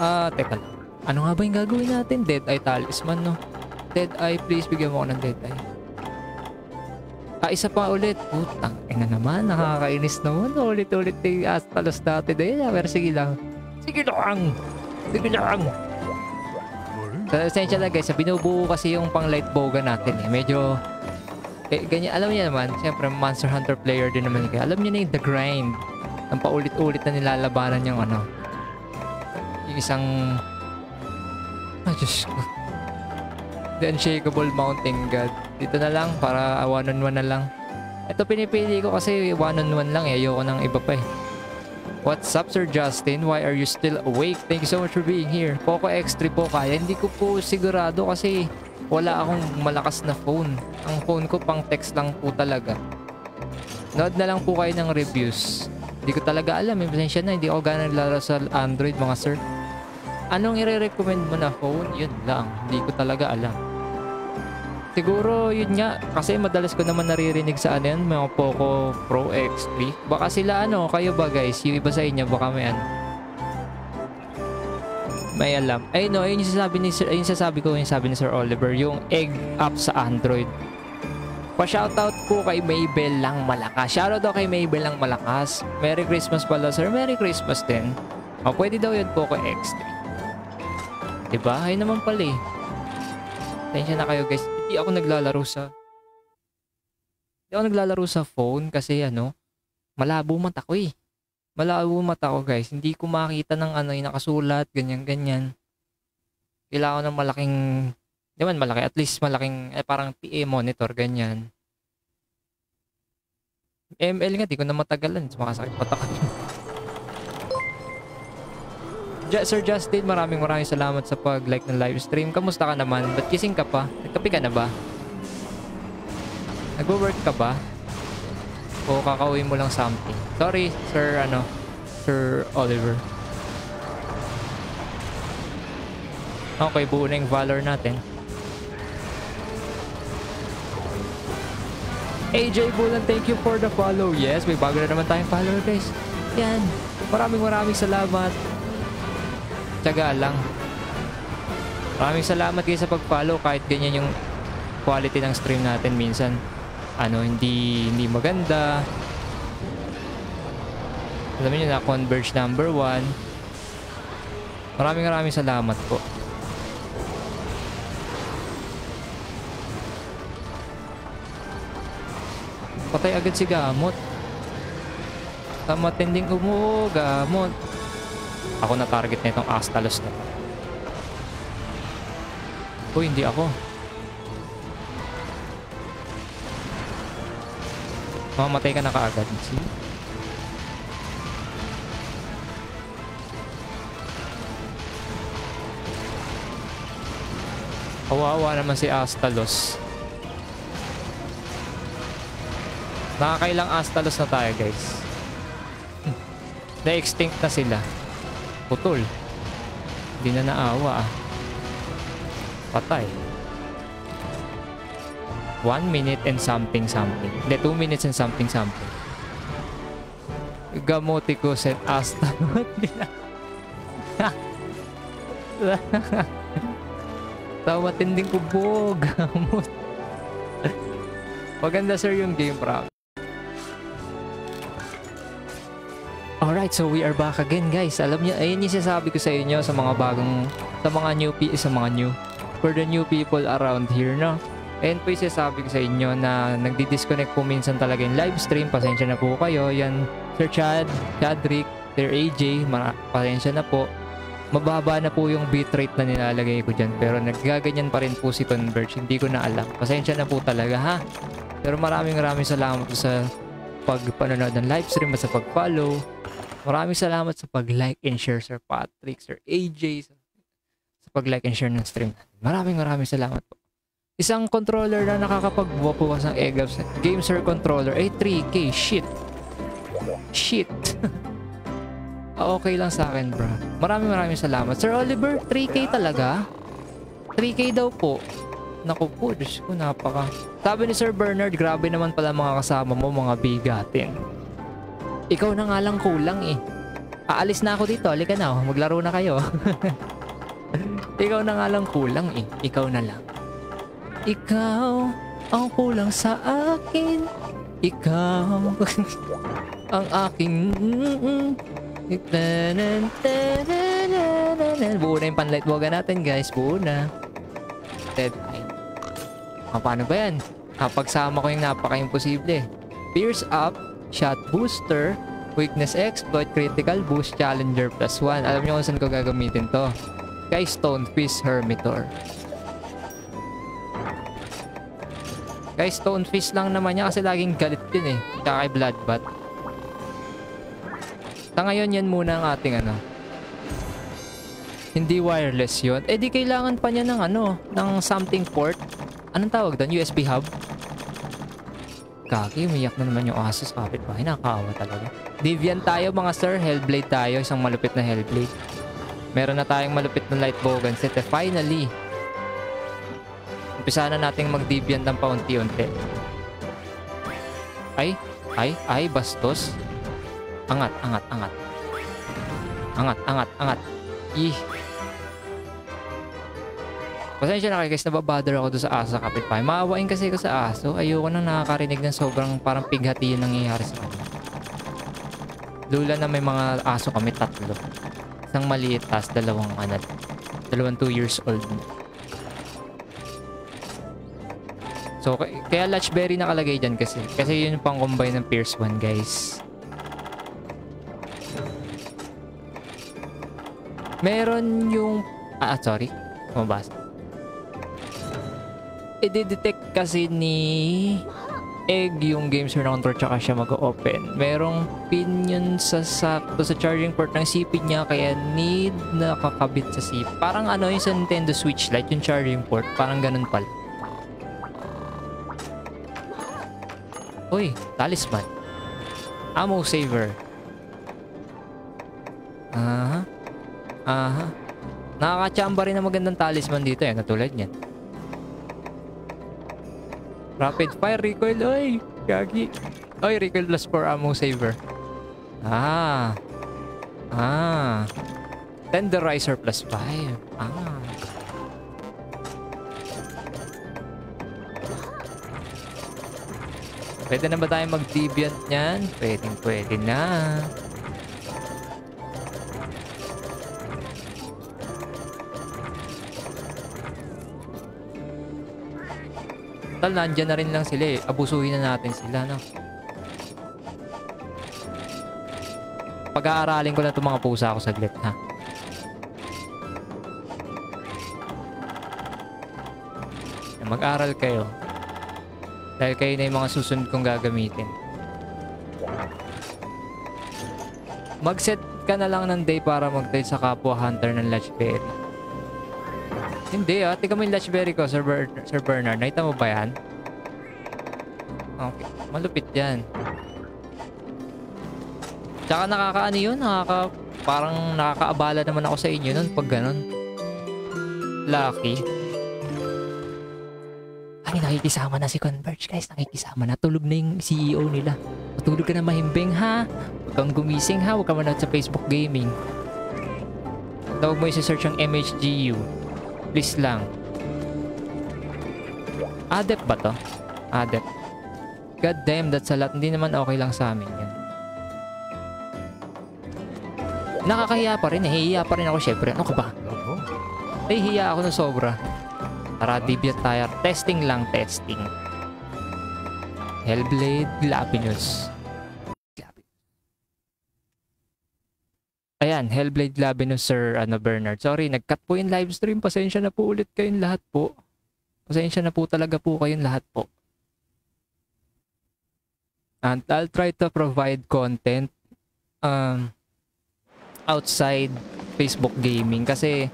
Ah, teka lang. Ano nga ba yung gagawin natin? Dead Eye Talisman, no? Dead Eye, please bigyan mo ako ng Dead Eye. Ah, isa pa ulit. Putang, ina naman. Nakakainis naman. Ulit-ulit na yung astalos yun. ah. Pero sige lang. Sige lang! Sige lang! So, essential na guys, binubuo kasi yung pang light bowgun natin eh. Medyo, eh, ganyan, alam niya naman, siyempre Monster Hunter player din naman kayo. Alam niya na yung the grind. Ang paulit-ulit na nilalabanan yung ano. Yung isang, ah, Diyos ko. The Unshakable Mountain God. Dito na lang, para one on one na lang. Ito pinipili ko kasi one on one lang eh. Ayoko ng iba pa eh. What's up, Sir Justin? Why are you still awake? Thank you so much for being here. Poco X3 po kaya. Hindi ko po sigurado kasi wala akong malakas na phone. Ang phone ko pang text lang po talaga. Nood na lang po kayo ng reviews. Hindi ko talaga alam. Eh. Pasensya na. Hindi ako gana naglalaro sa Android, mga sir. Anong i-recommend mo na phone? Yun lang. Hindi ko talaga alam. Siguro yun nga kasi madalas ko naman naririnig sa ano yan, mga Poco Pro X3. Baka sila ano, kayo ba guys, yung iba sa inyo baka may ano. May alam. Ay no, yun yung sasabi ni Sir, ayun sasabi ko yung sabi ni Sir Oliver, yung egg app sa Android. Pa-shoutout po kay Maybell lang malakas. Shoutout daw kay Maybell lang malakas. Merry Christmas pala sir. Merry Christmas din. O, pwede daw yun po kay X3. Diba? Ayun naman pala eh. Tensya na kayo guys. Hindi ako naglalaro sa... Hindi ako naglalaro sa phone kasi ano, malabo mata ko eh. Malabo mata ko guys. Hindi ko makita ng ano yung nakasulat, ganyan-ganyan. Kailangan ng malaking... Di man malaki, at least malaking, eh, parang PA monitor, ganyan. ML nga, di ko na matagalan. Sumakasakit patak. Sir Justin, maraming maraming salamat sa pag-like ng live stream. Kamusta ka naman? Ba't kising ka pa? Nagkape ka na ba? Nagwo-work ka ba? O kakauwi mo lang something? Sorry, Sir, ano, Sir Oliver. Okay, buo na yung valor natin. AJ Bulan, thank you for the follow. Yes, may bago na naman tayong follower, guys. Yan. Maraming maraming salamat. Tsaga lang. Maraming salamat guys sa pag-follow kahit ganyan yung quality ng stream natin minsan. Ano, hindi hindi maganda. Alam niyo na Converge number 1. Maraming maraming salamat po. Patay agad si Gamot. Sa matinding umu, Gamot. Ako na target na itong Astalos na. Uy, hindi ako. Mamatay ka na kaagad. See? Kawawa naman si Astalos. Nakakailang Astalos na tayo guys. [laughs] Na-extinct na sila. Putol. Hindi na naawa. Patay. 1 minute and something something. Hindi, 2 minutes and something something. Gamoticus and Astalos. Tawa tinding kubo. Gamot. Maganda sir yung game prop. Alright, so we are back again guys. Alam niyo, ayun yung sinasabi ko sa inyo sa mga bagong, sa mga new, sa mga new, for the new people around here, no? Ayun po yung sinasabi ko sa inyo na nagdi-disconnect po minsan talaga yung live stream. Pasensya na po kayo. Yan, Sir Chad, Chadrick, Sir AJ, pasensya na po. Mababa na po yung bitrate na nilalagay ko dyan. Pero nagaganyan pa rin po si Converge. Hindi ko na alam. Pasensya na po talaga ha. Pero maraming maraming salamat sa pagpanonood ng live stream at sa pag-follow. Maraming salamat sa pag-like and share Sir Patrick, Sir AJ, sa, pag-like and share ng stream. Maraming maraming salamat po. Isang controller na nakakapagbubukas ng eggs. Game Sir controller. Eh, 3K. Shit. Shit. [laughs] Ah, okay lang sa akin, bro. Maraming maraming salamat. Sir Oliver, 3K talaga? 3K daw po. Naku po, Diyos ko, napaka... Sabi ni Sir Bernard, grabe naman pala mga kasama mo, mga bigatin. Ikaw na nga lang kulang eh. Aalis na ako dito, halika na, oh. maglaro na kayo. [laughs] Ikaw na nga lang kulang eh. Ikaw na lang. Ikaw ang kulang sa akin. Ikaw [laughs] ang aking... Buo na yung panlight natin guys. Buo na. Dead. Ah, paano ba yan? Kapagsama ko yung napaka-imposible. Pierce up, shot booster, weakness exploit, critical boost, challenger plus 1. Alam nyo kung saan ko gagamitin to. Kay Stonefist Hermitor. Kay Stonefist lang naman niya kasi laging galit yun eh. Tsaka kay Bloodbath. Sa ngayon yan muna ang ating ano. Hindi wireless yun. Eh di kailangan pa niya ng ano, ng something port. Anong tawag doon? USB hub? Kaki, umiyak na naman yung Asus kapitbahay. Nakakaawa talaga. Divian tayo mga sir. Hellblade tayo. Isang malupit na Hellblade. Meron na tayong malupit na light bogan set. Eh, finally. Umpisa na nating mag-deviant ng paunti-unti. Ay, ay, ay, bastos. Angat, angat, angat. Angat, angat, angat. Ih. Pasensya na kayo guys, nababother ako doon sa aso sa kapitbahay. Maawain kasi ako sa aso. Ayoko nang nakakarinig ng sobrang parang pighati yung nangyayari sa kanya. Lula na may mga aso kami tatlo. Isang maliit tas dalawang ano, dalawang 2 years old. So, kaya Latchberry nakalagay dyan kasi. Kasi yun yung pang combine ng Pierce 1 guys. Meron yung... Ah, sorry. Mabasa. I-detect kasi ni egg yung game na control tsaka siya mag-open. Merong pin yun sa sakto sa charging port ng CP niya kaya need na kakabit sa CP. Parang ano yung sa Nintendo Switch Lite yung charging port. Parang ganun pala. Uy, talisman. Ammo saver. Aha. Aha. Nakakachamba rin na magandang talisman dito eh, katulad niyan. Rapid fire recoil, oy! Gagi. Oy, recoil plus 4 ammo saver. Ah. Ah. Tenderizer plus 5. Ah. Pwede na ba tayo mag-deviant niyan? Pwedeng pwede na. Tal, nandyan na rin lang sila eh. Abusuhin na natin sila, no? Pag-aaralin ko na itong mga pusa ko saglit, ha? Mag-aral kayo. Dahil kayo na yung mga susunod kong gagamitin. Mag-set ka na lang ng day para mag-trade sa kapwa hunter ng Lachberry. Hindi ah, tika mo yung Lachberry ko, Sir, Ber Sir Bernard. Nakita mo ba yan? Okay, malupit yan. Tsaka nakakaano yun, nakaka... Parang nakakaabala naman ako sa inyo nun pag ganun. Lucky. Ay, nakikisama na si Converge, guys. Nakikisama na. Tulog na yung CEO nila. Matulog ka na mahimbing, ha? Huwag kang gumising, ha? Huwag ka manood sa Facebook Gaming. Tawag mo isi-search ang MHGU. Please lang. Adept ba to? Adept. God damn, that's a lot. Hindi naman okay lang sa amin yan. Nakakahiya pa rin. Nahihiya pa rin ako syempre. Ano ka ba? Nahihiya ako na sobra. Tara, deviant tayo. Testing lang, testing. Hellblade, Glabinus. Ayan, Hellblade Glabinus, Sir ano, Bernard. Sorry, nag-cut po yung live stream. Pasensya na po ulit kayong lahat po. Pasensya na po talaga po kayong lahat po. And I'll try to provide content um, outside Facebook gaming kasi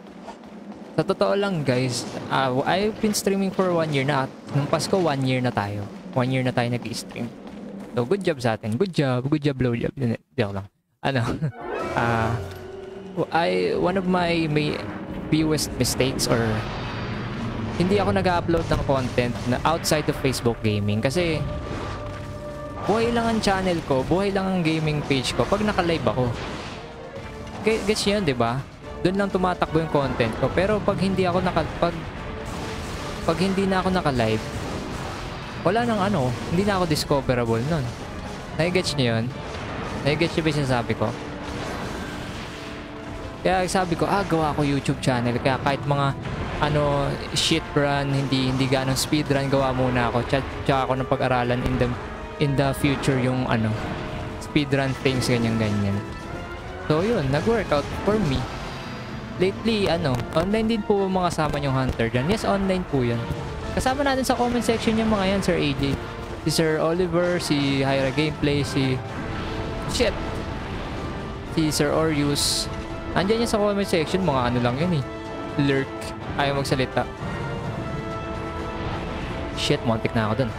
sa totoo lang guys, uh, I've been streaming for one year na. Nung Pasko, one year na tayo. One year na tayo nag-stream. So, good job sa atin. Good job. Good job, blow job. Hindi ako lang. Ano? uh, [laughs] I, one of my, my fewest mistakes or hindi ako nag-upload ng content na outside of Facebook gaming kasi buhay lang ang channel ko, buhay lang ang gaming page ko pag naka-live ako. Gets nyo yun, di ba? Doon lang tumatakbo yung content ko. Pero pag hindi ako naka... Pag, pag hindi na ako naka-live, wala nang ano, hindi na ako discoverable nun. Nai-gets nyo yun? Nai-gets nyo ba yung sinasabi ko? Kaya sabi ko, ah, gawa ko YouTube channel. Kaya kahit mga ano, shit run, hindi, hindi ganong speed run, gawa muna ako. Tsaka, tsaka ako ng pag-aralan in the, in the future yung ano, speed run things, ganyan-ganyan. So yun, nag-workout for me. Lately, ano, online din po mga kasama yung hunter dyan. Yes, online po yan. Kasama natin sa comment section yung mga yan, Sir AJ. Si Sir Oliver, si Hyra Gameplay, si... Shit! Si Sir Orius. Andyan yan sa comment section, mga ano lang yun eh. Lurk. Ayaw magsalita. Shit, montik na ako dun.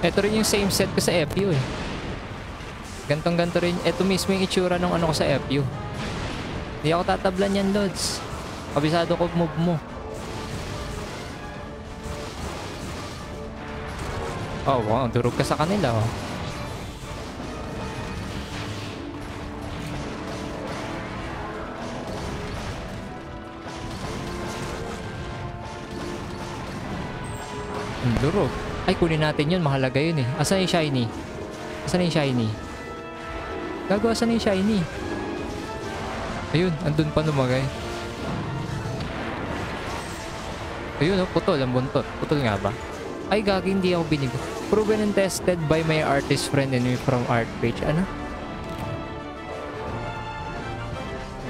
Ito rin yung same set ko sa FU eh. Gantong ganto rin. Ito mismo yung itsura ng ano ko sa FU. Hindi ako tatablan yan, Lods. Kabisado ko move mo. Oh, wow. Durog ka sa kanila, oh. Durog. Ay, kunin natin yun. Mahalaga yun eh. Asan yung shiny? Asan yung shiny? Gagawa, asan yung shiny? Ayun, andun pa lumagay. Ayun, oh, putol ang buntot. Putol nga ba? Ay, gagi, hindi ako binigo. Proven and tested by my artist friend and from art page. Ano?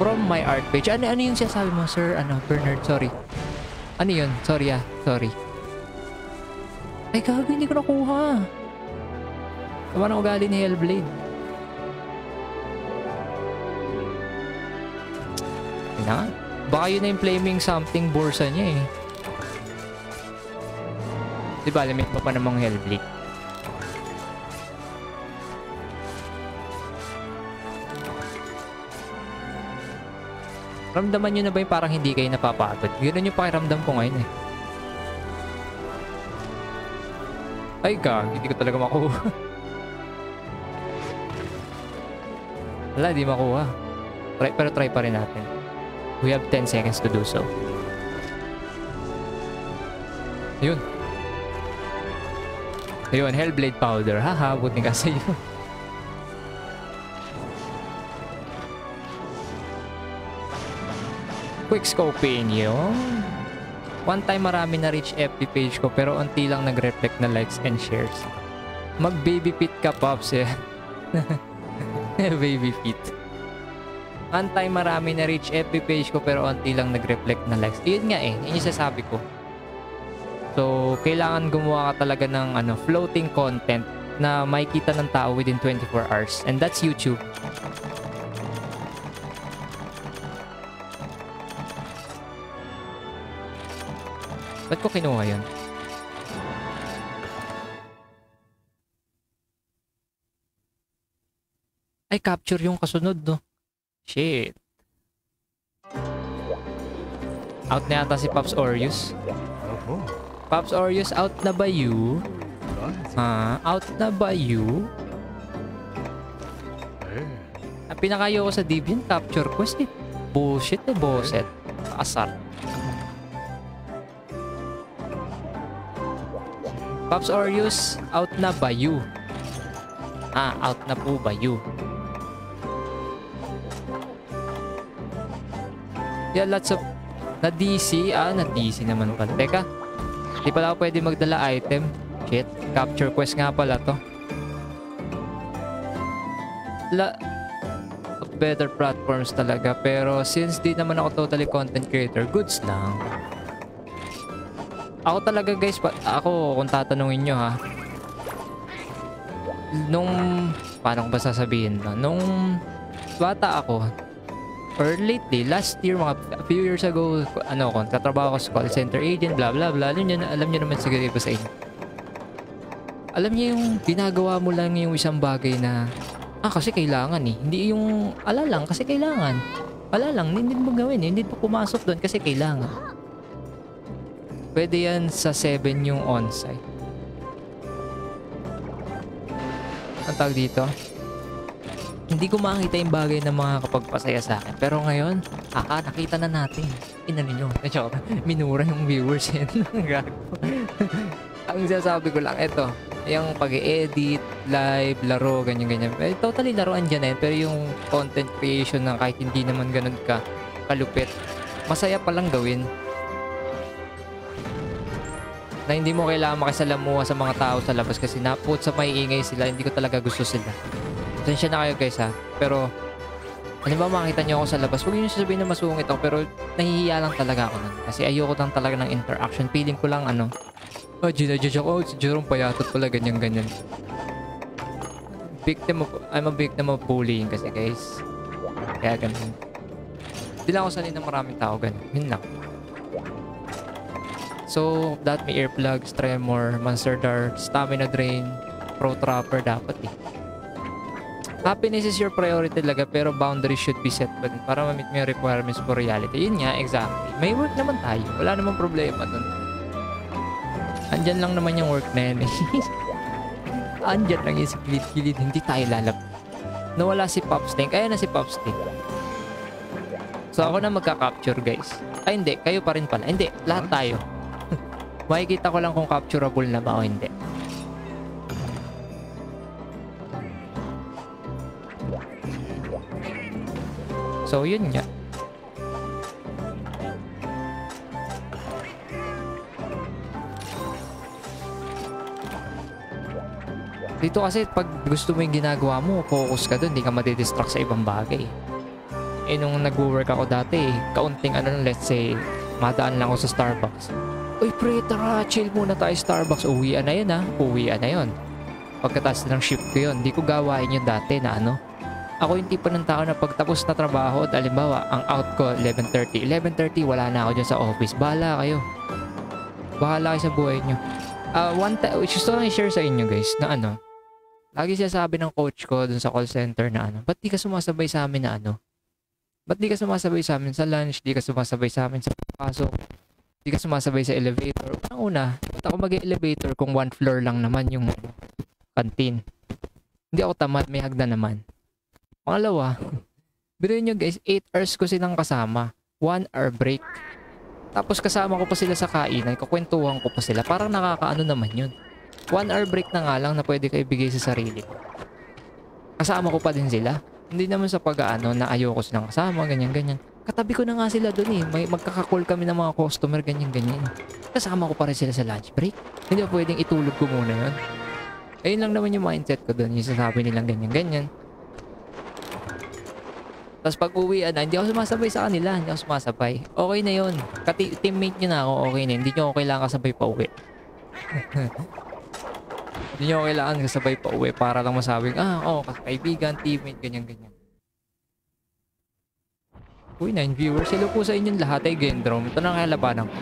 from my art page. Ano, ano yung sinasabi mo, sir? Ano, Bernard? Sorry. Ano yun? Sorry ah. Sorry. Ay, gago, hindi ko nakuha. Tama na ugali ni Hellblade. Yun na nga. Baka yun na yung flaming something bursa niya eh. Di ba, limit mo pa namang Hellblade. Ramdaman nyo na ba yung parang hindi kayo napapagod? Ganun yung pakiramdam ko ngayon eh. Ay ka, hindi ko talaga makuha. [laughs] Wala, di makuha. Try, pero try pa rin natin. We have 10 seconds to do so. Yun. Ayun, Hellblade powder. Haha, buti ka sa'yo. Quick scoping yun. One time marami na reach FB page ko pero unti lang nag-reflect na likes and shares. Mag baby fit ka pops eh. [laughs] baby fit. One time marami na reach FB page ko pero unti lang nag-reflect na likes. Yun nga eh, yun yung sasabi ko. So, kailangan gumawa ka talaga ng ano, floating content na makikita ng tao within 24 hours. And that's YouTube. Ba't ko kinuha yun? Ay, capture yung kasunod, no? Shit. Out na yata si Pops Orius. Pops Orius, out na ba you? Ah, out na ba you? Ang pinakayo ko sa Deviant, capture quest eh. Bullshit eh, boset. Asar. Pops Orius, out na ba you? Ah, out na po ba you? Yeah, lots of... Na DC? Ah, na DC naman pala. Teka, di pala ako pwede magdala item. Shit, capture quest nga pala to. La... Better platforms talaga. Pero since di naman ako totally content creator, goods lang. Ako talaga guys, ako kung tatanungin nyo ha. Nung, paano ko ba sasabihin? Nung bata ako, or lately, last year, mga a few years ago, ano ko, tatrabaho ko sa call center agent, blah blah blah. Alam nyo, alam nyo naman siguro iba sa inyo. Alam niyo yung ginagawa mo lang yung isang bagay na, ah kasi kailangan eh. Hindi yung, ala lang kasi kailangan. Ala lang, hindi mo gawin eh. Hindi mo pumasok doon kasi kailangan. Pwede yan sa 7 yung on-site. Ang tawag dito? Hindi ko makita yung bagay na mga kapagpasaya sa akin. Pero ngayon, aka, nakita na natin. Ina ninyo. [laughs] Minura yung viewers yan. [laughs] Gago. Ang sasabi ko lang, eto. Yung pag-edit, live, laro, ganyan-ganyan. Eh, totally laruan dyan eh. Pero yung content creation na kahit hindi naman ganun ka kalupit, masaya palang gawin na hindi mo kailangan makisalamuha sa mga tao sa labas kasi naput sa maiingay sila, hindi ko talaga gusto sila. Pasensya na kayo guys ha. Pero, ano ba makita nyo ako sa labas? Huwag nyo sasabihin na masungit ako pero nahihiya lang talaga ako nun. Kasi ayoko lang talaga ng interaction. Feeling ko lang ano, oh, ginajudge ako, oh, si Jerome payatot pala, ganyan-ganyan. Victim of, I'm a victim of bullying kasi guys. Kaya ganun. Hindi lang ako sanay ng maraming tao ganun. Yun lang. So, that may earplugs, tremor, monster dart, stamina drain, pro trapper dapat eh. Happiness is your priority talaga pero boundaries should be set pa din para ma-meet mo yung requirements for reality. Yun nga, exactly. May work naman tayo. Wala namang problema dun. Andyan lang naman yung work na yan. [laughs] Andyan lang yung gilid-gilid. Hindi tayo lalap. Nawala si Popstink. Ayan na si Popstink. So ako na magka-capture guys. Ay hindi, kayo pa rin pala. Hindi, lahat tayo. [laughs] Makikita ko lang kung capturable na ba o hindi. So, yun nga. Dito kasi pag gusto mo yung ginagawa mo, focus ka doon, hindi ka madidistract sa ibang bagay. Eh nung nag-work ako dati, kaunting ano let's say, madaan lang ako sa Starbucks. Uy pre, tara, chill muna tayo Starbucks. Uwian na yun ha, uwian na yun. Pagkatapos ng shift ko yun, hindi ko gawain yun dati na ano. Ako yung tipo ng tao na pagtapos na trabaho, at halimbawa, ang out ko 11.30. 11.30, wala na ako dyan sa office. Bahala kayo. Bahala kayo sa buhay nyo. Uh, one time, gusto lang i-share sa inyo guys, na ano, lagi siya sabi ng coach ko dun sa call center na ano, ba't di ka sumasabay sa amin na ano? Ba't di ka sumasabay sa amin sa lunch? Di ka sumasabay sa amin sa pasok? Di ka sumasabay sa elevator? Unang-una, ba't ako mag-elevator kung one floor lang naman yung canteen? Hindi ako tamad, may hagdan naman. Pangalawa, biruin nyo guys, 8 hours ko silang kasama. 1 hour break. Tapos kasama ko pa sila sa kainan, kukwentuhan ko pa sila. Parang nakakaano naman yun. 1 hour break na nga lang na pwede ka ibigay sa sarili ko. Kasama ko pa din sila. Hindi naman sa pag-ano na ayoko silang kasama, ganyan-ganyan. Katabi ko na nga sila dun eh. May magkakakall kami ng mga customer, ganyan-ganyan. Kasama ko pa rin sila sa lunch break. Hindi ba pwedeng itulog ko muna yun? Ayun lang naman yung mindset ko dun. Yung sasabi nilang ganyan-ganyan. Tapos pag uwian na, hindi ako sumasabay sa kanila. Hindi ako sumasabay. Okay na yun. Kati teammate nyo na ako, okay na. Hindi nyo ako kailangan kasabay pa uwi. [laughs] hindi nyo ako kailangan kasabay pa uwi para lang masabing, ah, oh, kaibigan, teammate, ganyan-ganyan. Uy, 9 viewers. Hello po sa inyong lahat ay Gendrom. Ito na kaya labanan ko.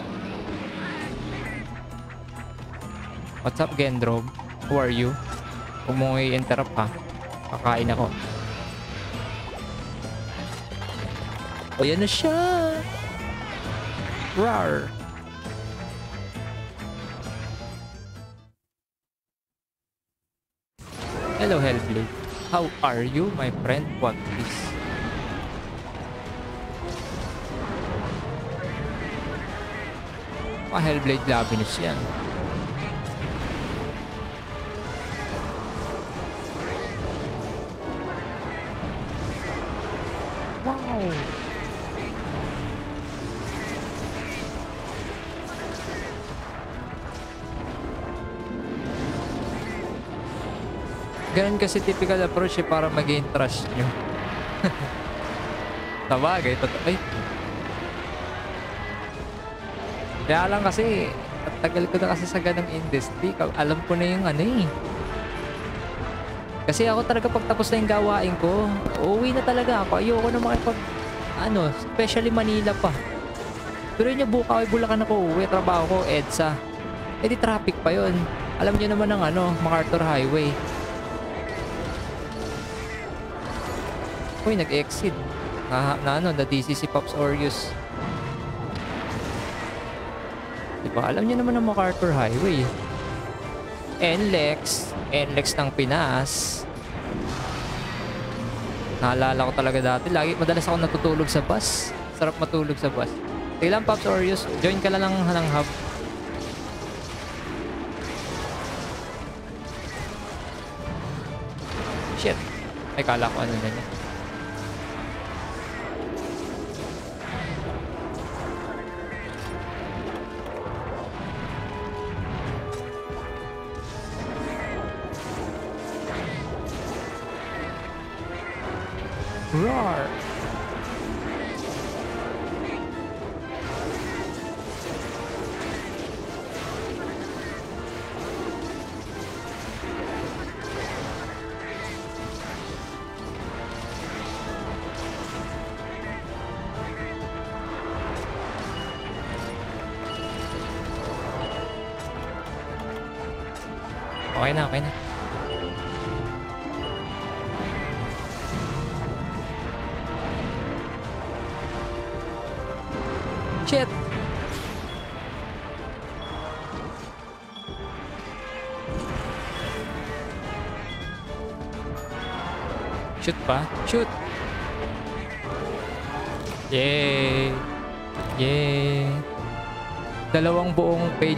What's up, Gendrom? Who are you? Huwag mo i-interrupt ha. Kakain ako. O yan na siya. Rar. Hello Hellblade. How are you my friend? One Piece. Ah, Hellblade Lavinus yan. Ganun kasi typical approach eh, para mag-gain trust nyo. [laughs] Sabagay, totoo. Ay. Kaya lang kasi, at tagal ko na kasi sa ganong industry. Alam ko na yung ano eh. Kasi ako talaga pagtapos na yung gawain ko, uuwi na talaga ako. Ayoko na makipag, ano, especially Manila pa. Pero yun yung Bukawi, Bulacan ako uuwi. Trabaho ko, EDSA. Eh di traffic pa yon. Alam niyo naman ng ano, MacArthur Highway. Uy, nag-exit. Na, na ano, the DCC Pops Orius. Diba? Alam niyo naman ng MacArthur Highway. NLEX. NLEX ng Pinas. Naalala ko talaga dati. Lagi, madalas ako natutulog sa bus. Sarap matulog sa bus. Sige lang, Pops Orius. Join ka lang ng hub. Shit. Ay, kala ko ano na niya.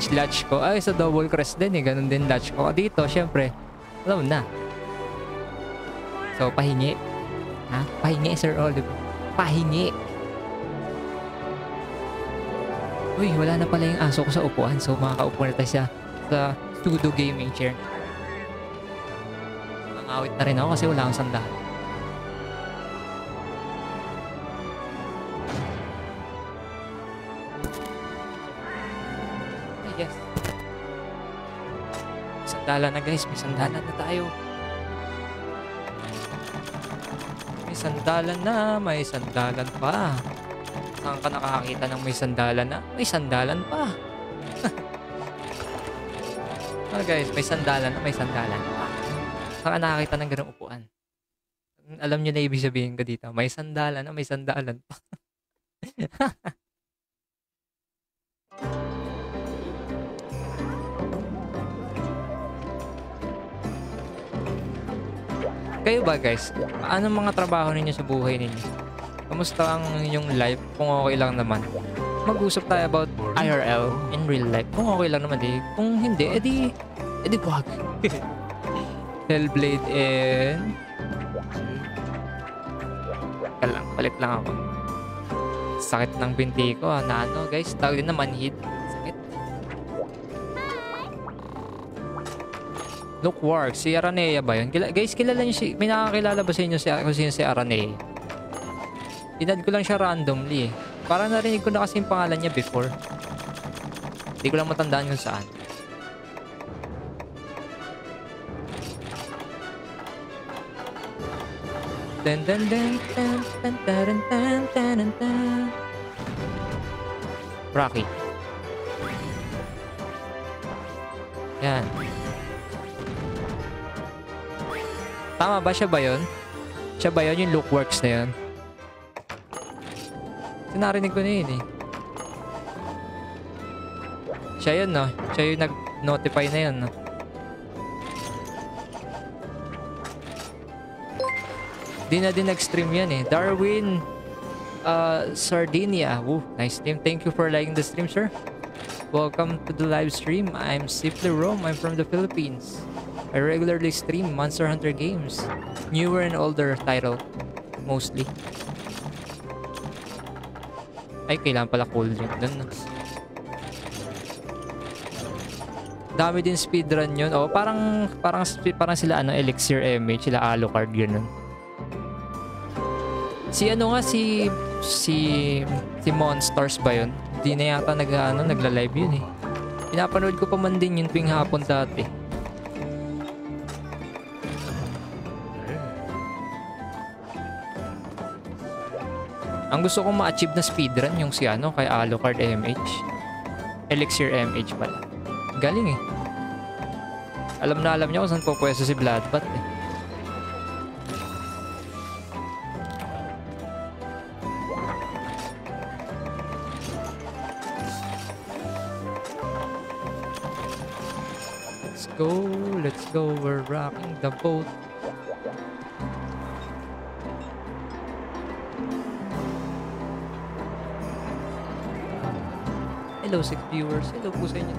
Page latch ko. Ay, sa double crest din eh. Ganun din latch ko. Dito, syempre, alam na. So, pahingi. Ha? Pahingi, Sir Oliver. Pahingi. Uy, wala na pala yung aso ko sa upuan. So, makakaupo na tayo sa, sa studio gaming chair. Nangawit na rin ako kasi wala akong sandal. Sandalan na guys. May sandalan na tayo. May sandalan na. May sandalan pa. Saan ka nakakita ng may sandalan na? May sandalan pa. oh [laughs] guys, may sandalan na. May sandalan pa. Saan ka nakakita ng ganung upuan? Alam niyo na ibig sabihin ko dito. May sandalan na. May sandalan pa. [laughs] Kayo ba guys? Anong mga trabaho ninyo sa buhay ninyo? Kamusta ang inyong life? Kung okay lang naman. Mag-usap tayo about IRL in real life. Kung okay lang naman di. Kung hindi, edi, edi wag. [laughs] Hellblade and... Teka lang, balik lang ako. Sakit ng binti ko, ah, na ano guys, tawag din na manhid. Look work, si Aranea ba yun? Kila- guys, kilala niyo si... May nakakilala ba sa inyo si, kung sino si Aranea? Inad ko lang siya randomly eh. Parang narinig ko na kasi yung pangalan niya before. Hindi ko lang matandaan kung saan. Dun dun dun dun dun dun dun dun dun dun. Rocky. Yan. Tama ba siya ba yun? Siya ba yun yung lookworks na yun? Sinarinig ko na yun eh. Siya yun no? Siya yung nag-notify na yun no? Di na din nag-stream yan eh. Darwin uh, Sardinia. Woo, nice name. Thank you for liking the stream, sir. Welcome to the live stream. I'm Simply Rome. I'm from the Philippines. I regularly stream Monster Hunter games. Newer and older title. Mostly. Ay, kailangan pala cold drink dun. Dami din speedrun yun. Oh, parang parang parang sila ano Elixir MH, sila Alucard yun. Si ano nga si si si Monsters ba yun? Di na yata nag ano, nagla-live yun eh. Pinapanood ko pa man din yun tuwing hapon dati. Ang gusto kong ma-achieve na speedrun yung si ano kay Alucard MH. Elixir MH pala. Galing eh. Alam na alam niya kung saan po pwesto si Bloodbath eh. Let's go, let's go, we're rocking the boat. Hello, six viewers. Hello po sa inyo.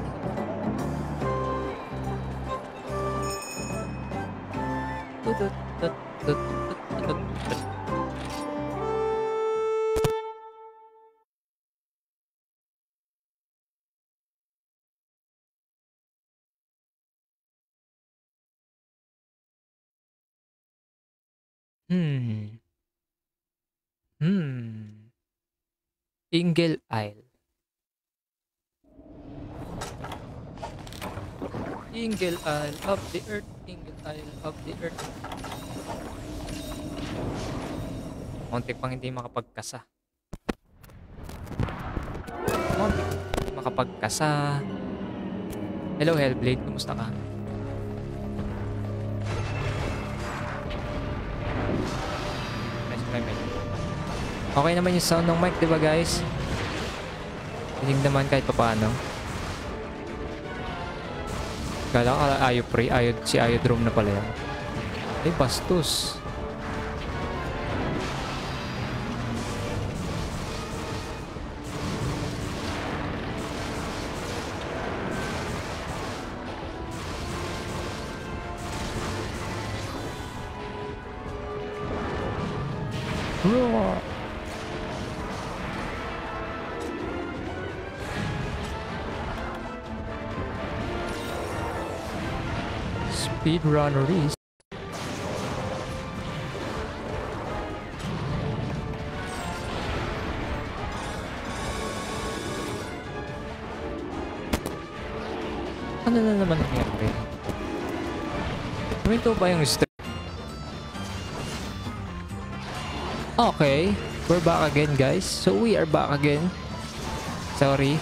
Hmm. Hmm. Ingle Isle. Ingle Isle of the Earth, Ingle Isle of the Earth. Muntik pang hindi makapagkasa. Muntik makapagkasa. Hello Hellblade, kumusta ka? Okay naman yung sound ng mic, di ba guys? Dinig naman kahit pa paano. Kala ka ayo pre, ayo si Ayodrome na pala yan. Ay, bastos. Speedrunner is Ano na naman nangyari? Huminto ba yung stream? Okay. We're back again guys. So we are back again. Sorry.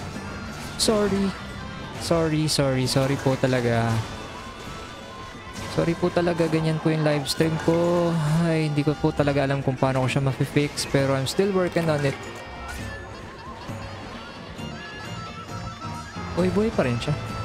Sorry. Sorry, sorry, sorry po talaga. Sorry po talaga, ganyan po yung live stream ko. Ay, hindi ko po talaga alam kung paano ko siya ma-fix pero I'm still working on it. Uy, buhay pa rin siya.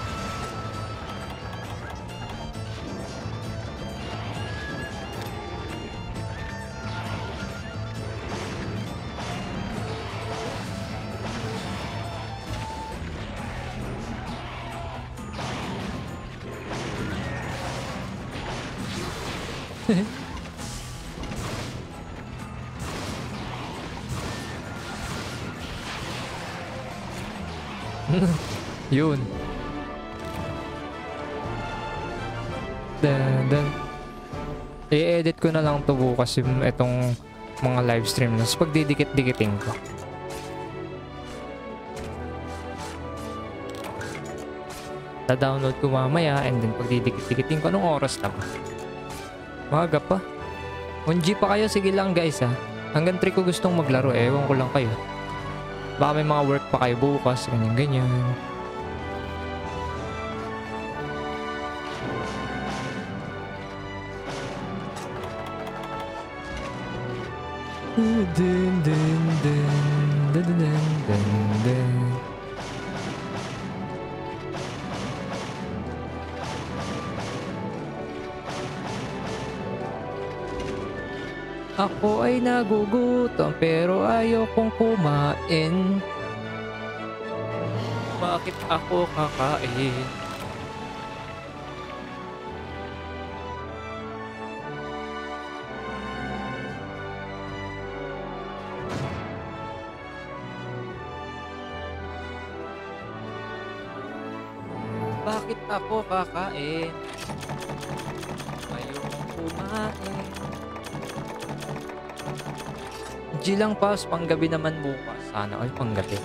Yung itong mga live stream. Tapos pagdidikit-dikitin ko. Ta-download ko mamaya and then pagdidikit-dikitin ko anong oras na ba? Maga pa. 1G pa kayo, sige lang guys ha. Hanggang 3 ko gustong maglaro, ewan ko lang kayo. Baka may mga work pa kayo bukas, ganyan-ganyan. Dun, dun, dun, dun, dun, dun, dun, dun. Ako ay nagugutom pero ayokong kumain. Bakit ako kakain? Bakit ako kakain? Ayokong kumain. G lang pass, panggabi naman bukas. Sana ay panggabi.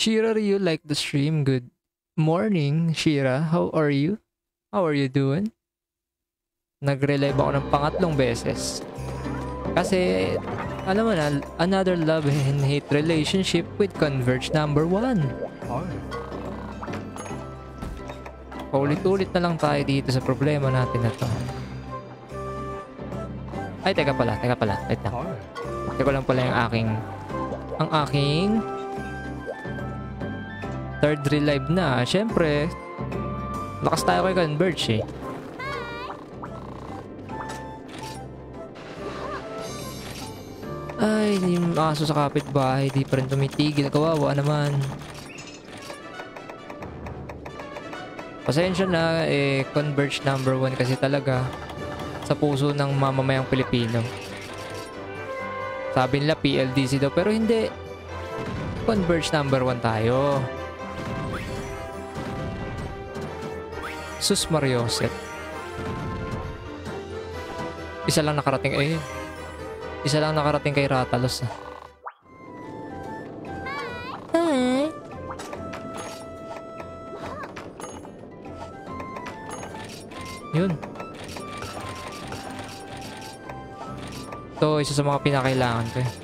Shira, you like the stream? Good morning, Shira. How are you? How are you doing? Nag-relive ako ng pangatlong beses. Kasi, alam mo na, another love and hate relationship with Converge number one. Paulit-ulit na lang tayo dito sa problema natin na to. Ay, teka pala, teka pala. Wait lang. Teka lang pala yung aking... Ang aking... Third relive na. Siyempre, lakas tayo kay Converge eh. Ay, yung aso sa kapitbahay, di pa rin tumitigil. Kawawa naman. Pasensya na, eh, Converge number one kasi talaga sa puso ng mamamayang Pilipino. Sabi nila PLDC daw, pero hindi. Converge number one tayo. Sus Mariosep. Isa lang nakarating, eh. Isa lang nakarating kay Ratalos. Hi. Yun. Ito, isa sa mga pinakailangan ko eh.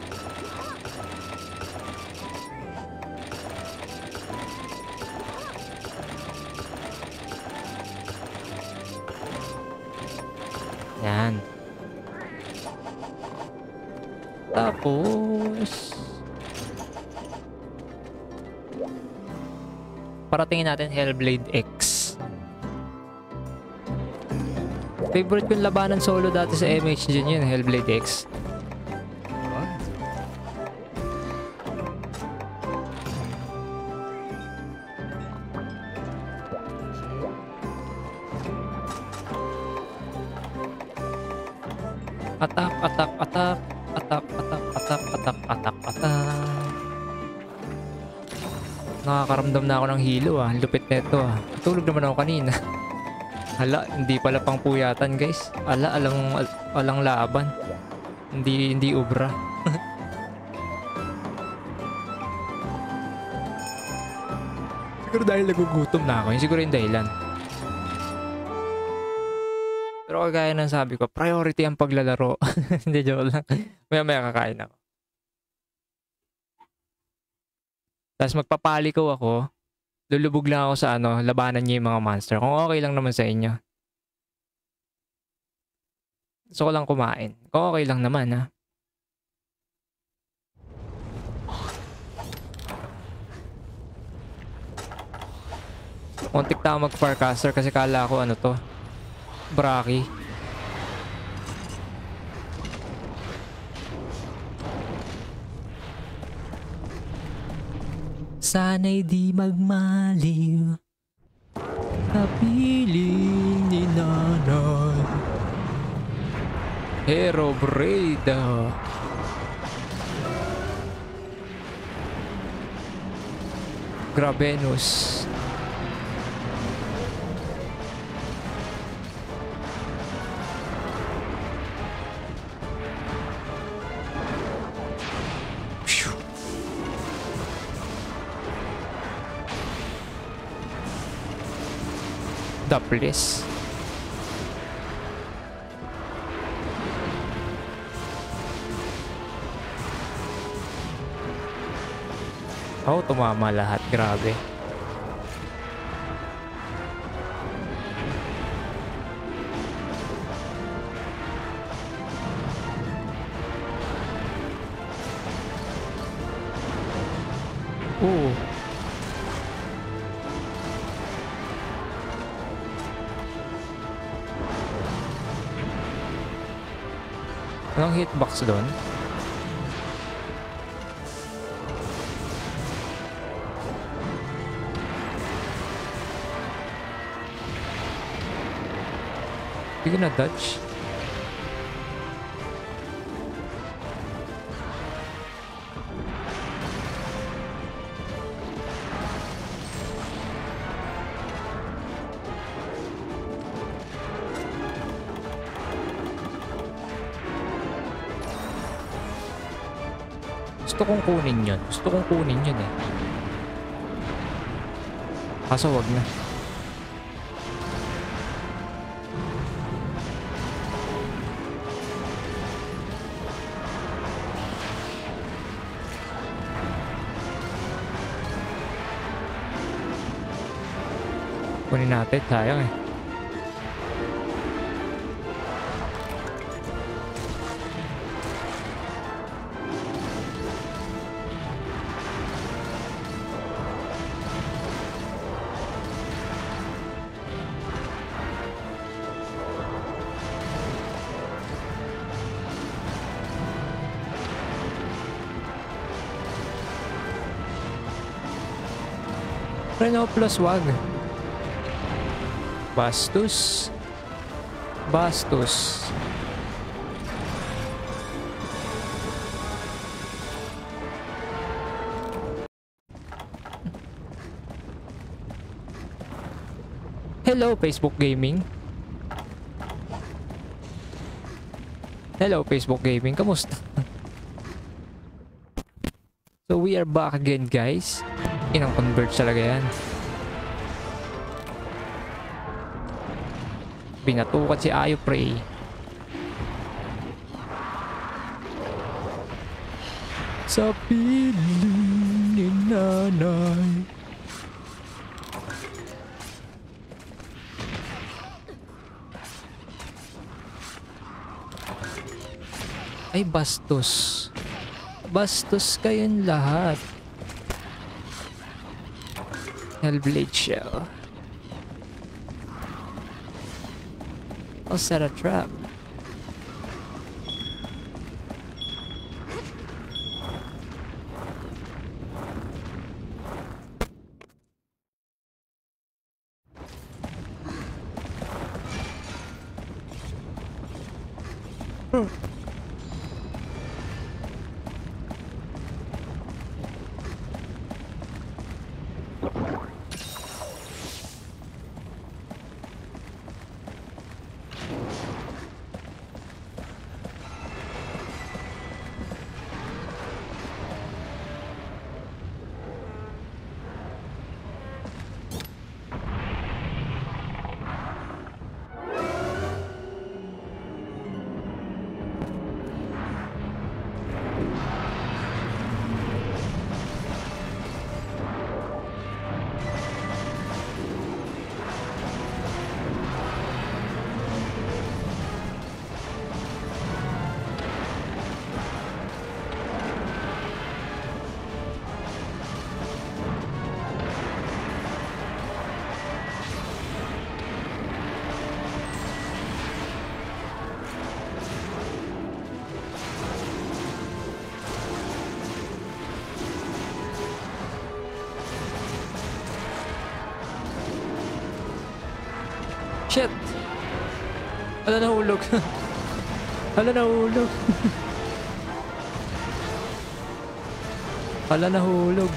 Natin Hellblade X. Favorite kong labanan solo dati sa MH dyan yun, Hellblade X. na ako ng hilo ah. Lupit neto ah. Tulog naman ako kanina. [laughs] Hala, hindi pala pang puyatan guys. Ala, alang, al- alang laban. Hindi, hindi ubra. [laughs] Siguro dahil nagugutom na ako. Yun siguro yung dahilan. Pero kagaya ng sabi ko, priority ang paglalaro. [laughs] Hindi, joke lang. Maya maya kakain ako. Tapos magpapali ko ako. Lulubog lang ako sa ano, labanan niyo yung mga monster. Kung okay lang naman sa inyo. Gusto ko lang kumain. Kung okay lang naman ha. Muntik na mag-farcaster kasi kala ko ano to. Braki. Sana'y di magmaliw. Kapiling ni nanay. Hero Breda. Gravenus The bliss. Oh, tumama lahat. Grabe. Anong hitbox doon? Hindi ko na-dodge. Gusto kong kunin yun. Gusto kong kunin yun eh. Kaso wag na. Kunin natin. Sayang eh. Reno plus wag. Bastos. Bastos. Hello, Facebook Gaming. Hello, Facebook Gaming. Kamusta? so, we are back again, guys. Inang convert talaga yan. Pinatukat si Ayo Prey. Sa piling ni nanay. Ay, bastos. Bastos kayong lahat. Hellblade shell. I'll set a trap. [laughs] Hala, nahulog. [laughs] Hala, nahulog.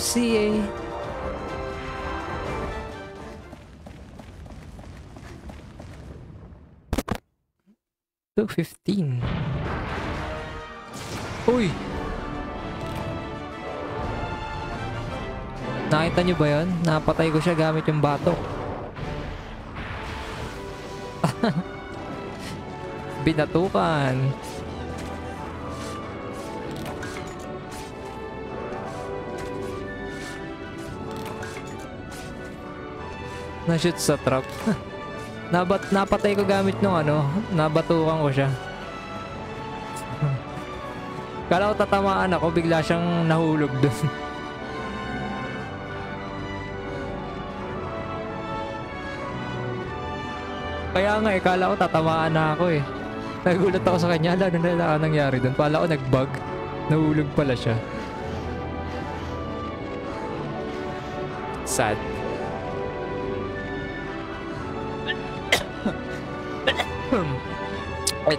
YMCA YMCA Two fifteen. Uy! Nakita niyo ba yon? Napatay ko siya gamit yung bato. [laughs] Binatukan. Na-shoot sa truck. [laughs] Nabat napatay ko gamit nung ano, nabatukan ko siya. [laughs] Kala ko tatamaan ako, bigla siyang nahulog dun. [laughs] Kaya nga eh, kala ko tatamaan na ako eh. Nagulat ako sa kanya, ano na nangyari dun. Kala ko nag-bug, nahulog pala siya. Sad.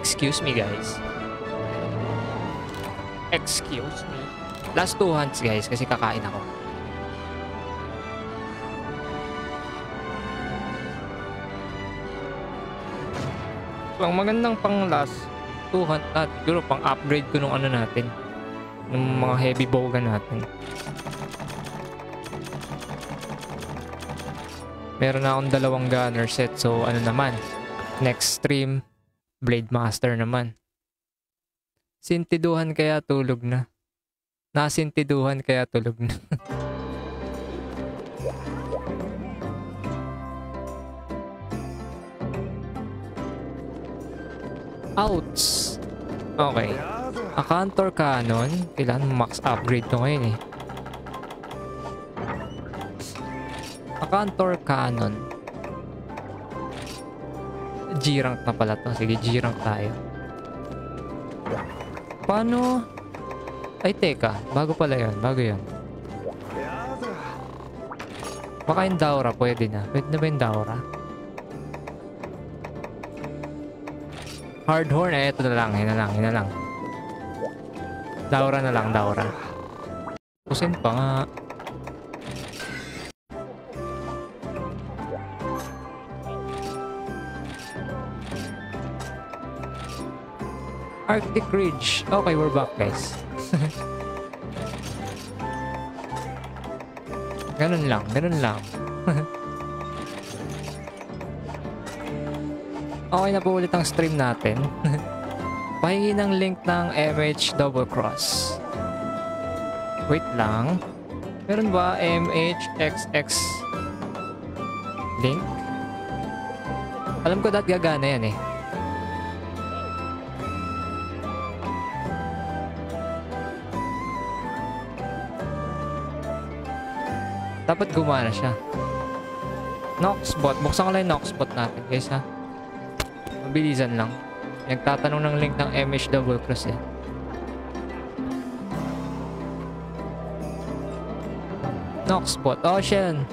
Excuse me guys. Excuse me. Last two hunts guys kasi kakain ako. So, ang magandang pang last two hunt at siguro pang upgrade ko nung ano natin. Nung mga heavy bowgun natin. Meron na akong dalawang gunner set so ano naman. Next stream Blade Master naman. Sintiduhan kaya tulog na. Nasintiduhan kaya tulog na. [laughs] Outs. Okay. A Cantor Cannon. Kailangan max upgrade to ngayon eh. A Cantor Cannon. G-rank na pala to. Sige, G-rank tayo. Paano? Ay, teka. Bago pala yun. Bago yun. Baka yung Daura pwede na. Pwede na ba yung Daura? Hardhorn, eh, ito na lang. Yun na lang, yun na lang. Daura na lang, Daura. Pusin pa nga. Arctic Ridge. Okay, we're back, guys. [laughs] ganun lang, ganun lang. [laughs] okay na po ulit ang stream natin. [laughs] Pahingi ng link ng MH Double Cross. Wait lang. Meron ba MHXX link? Alam ko dahil gagana yan eh. Dapat gumana siya. Noxbot. Buksan ko lang yung Noxbot natin guys ha. Mabilisan lang. Nagtatanong ng link ng MH Double Cross eh. Noxbot. Oh, siya yun.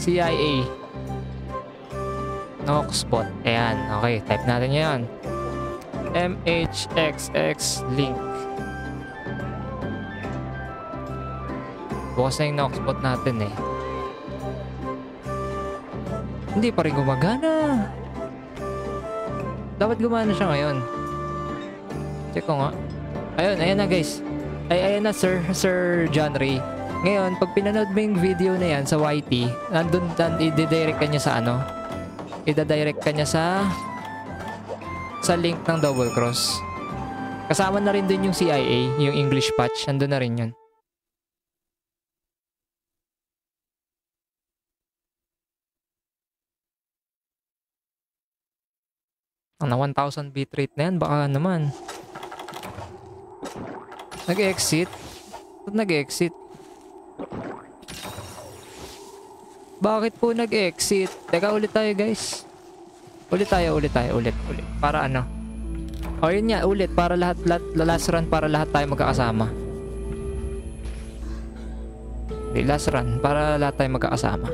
CIA. Noxbot. Ayan. Okay, type natin yan. MHXX link. Bukas na yung Noxbot natin eh. Hindi pa rin gumagana. Dapat gumana siya ngayon. Check ko nga. Ayun, ayan na guys. Ay, ayan na Sir, Sir John Ray. Ngayon, pag pinanood mo yung video na yan sa YT, nandun, dan, i-direct ka niya sa ano? I-direct ka niya sa sa link ng Double Cross. Kasama na rin dun yung CIA, yung English patch. Nandun na rin yun. Ang na 1,000 bitrate na yan, baka naman. Nag-exit? Nag-exit? Bakit po nag-exit? Teka, ulit tayo guys. Ulit tayo, ulit tayo, ulit, ulit. Para ano? O yun nga, ulit. Para lahat, lahat, last run para lahat tayo magkakasama. Okay, last run. Para lahat tayo magkakasama.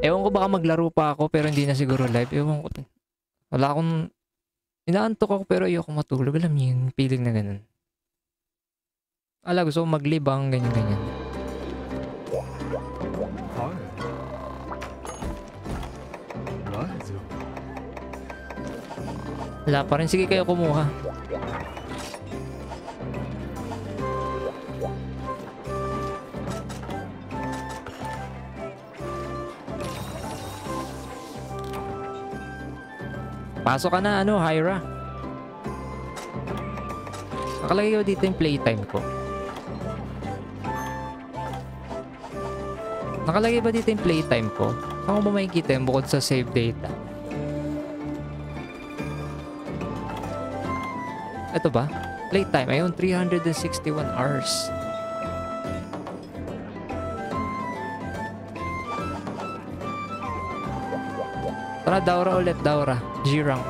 Ewan ko baka maglaro pa ako pero hindi na siguro live. Ewan ko. Wala akong... Inaantok ako pero ayoko matulog. Alam niyo yung feeling na ganun. Ala, gusto ko maglibang, ganyan-ganyan. Wala pa rin. Sige kayo kumuha. Pasok ka na, ano, Hyra. Nakalagay ko dito yung playtime ko. Nakalagay ba dito yung playtime ko? Saan ko ba makikita yung bukod sa save data? Ito ba? Playtime. Ayun, 361 hours. Tara, Daura ulit, Daura. G-Rank.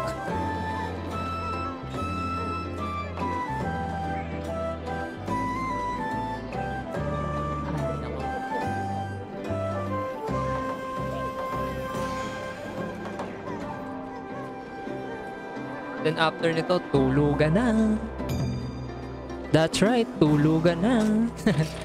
Then after nito, tulugan na. That's right, tulugan na. [laughs]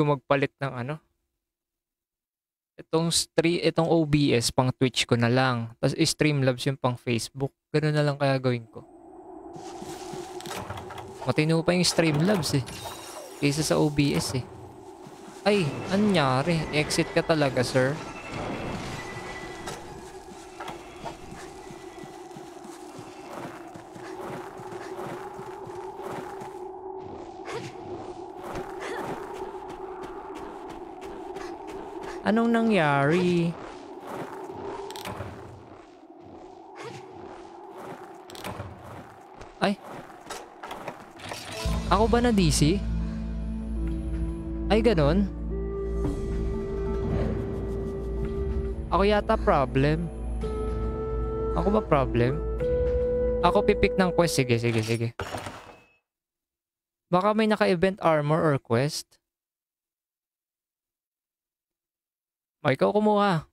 ko magpalit ng ano. Itong stream, itong OBS pang Twitch ko na lang. Tapos Streamlabs yung pang Facebook. Ganun na lang kaya gawin ko. Matino pa yung Streamlabs eh. Kaysa sa OBS eh. Ay, anyari? Exit ka talaga, sir. Anong nangyari? Ay. Ako ba na DC? Ay, ganun? Ako yata problem. Ako ba problem? Ako pipick ng quest. Sige, sige, sige. Baka may naka-event armor or quest. O, ikaw kumuha.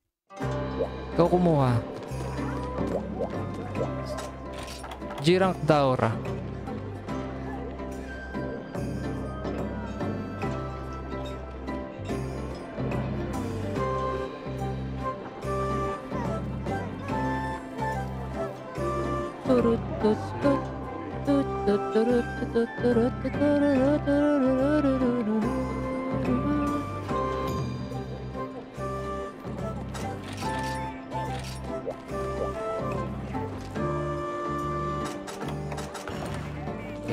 Ikaw kumuha. G-Rank Daura.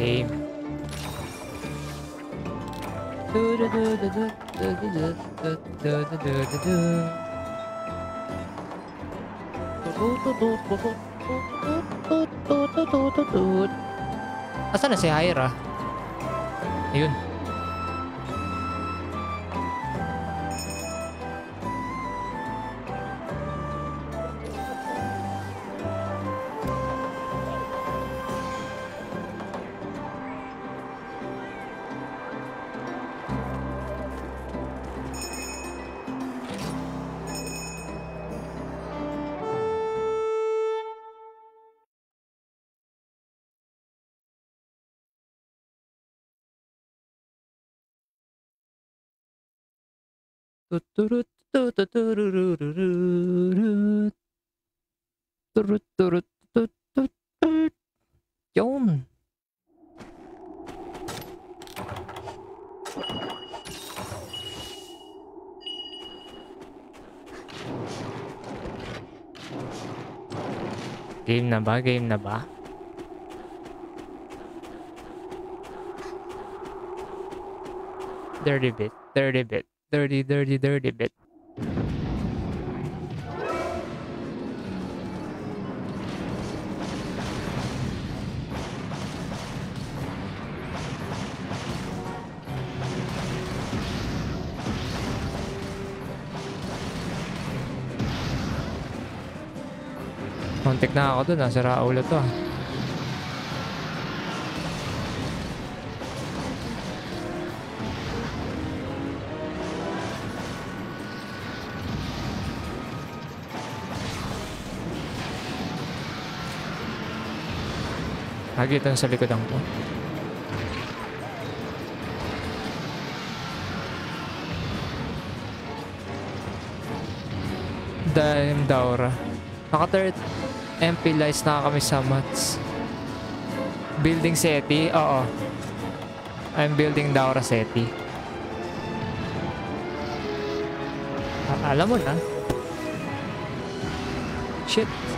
Game. Asan na si Hyra? Ayun. Yun. Game na ba? Game na ba? Dirty bit. Dirty bit. Dirty, dirty, dirty bit. Kontik na ako dun ah. Sira ulo to ah. Ito sa likodan ko. Dime Daura. Naka third MP lies na kami sa mats. Building Seti? Oo. I'm building Daura Seti. Alam mo na. Shit.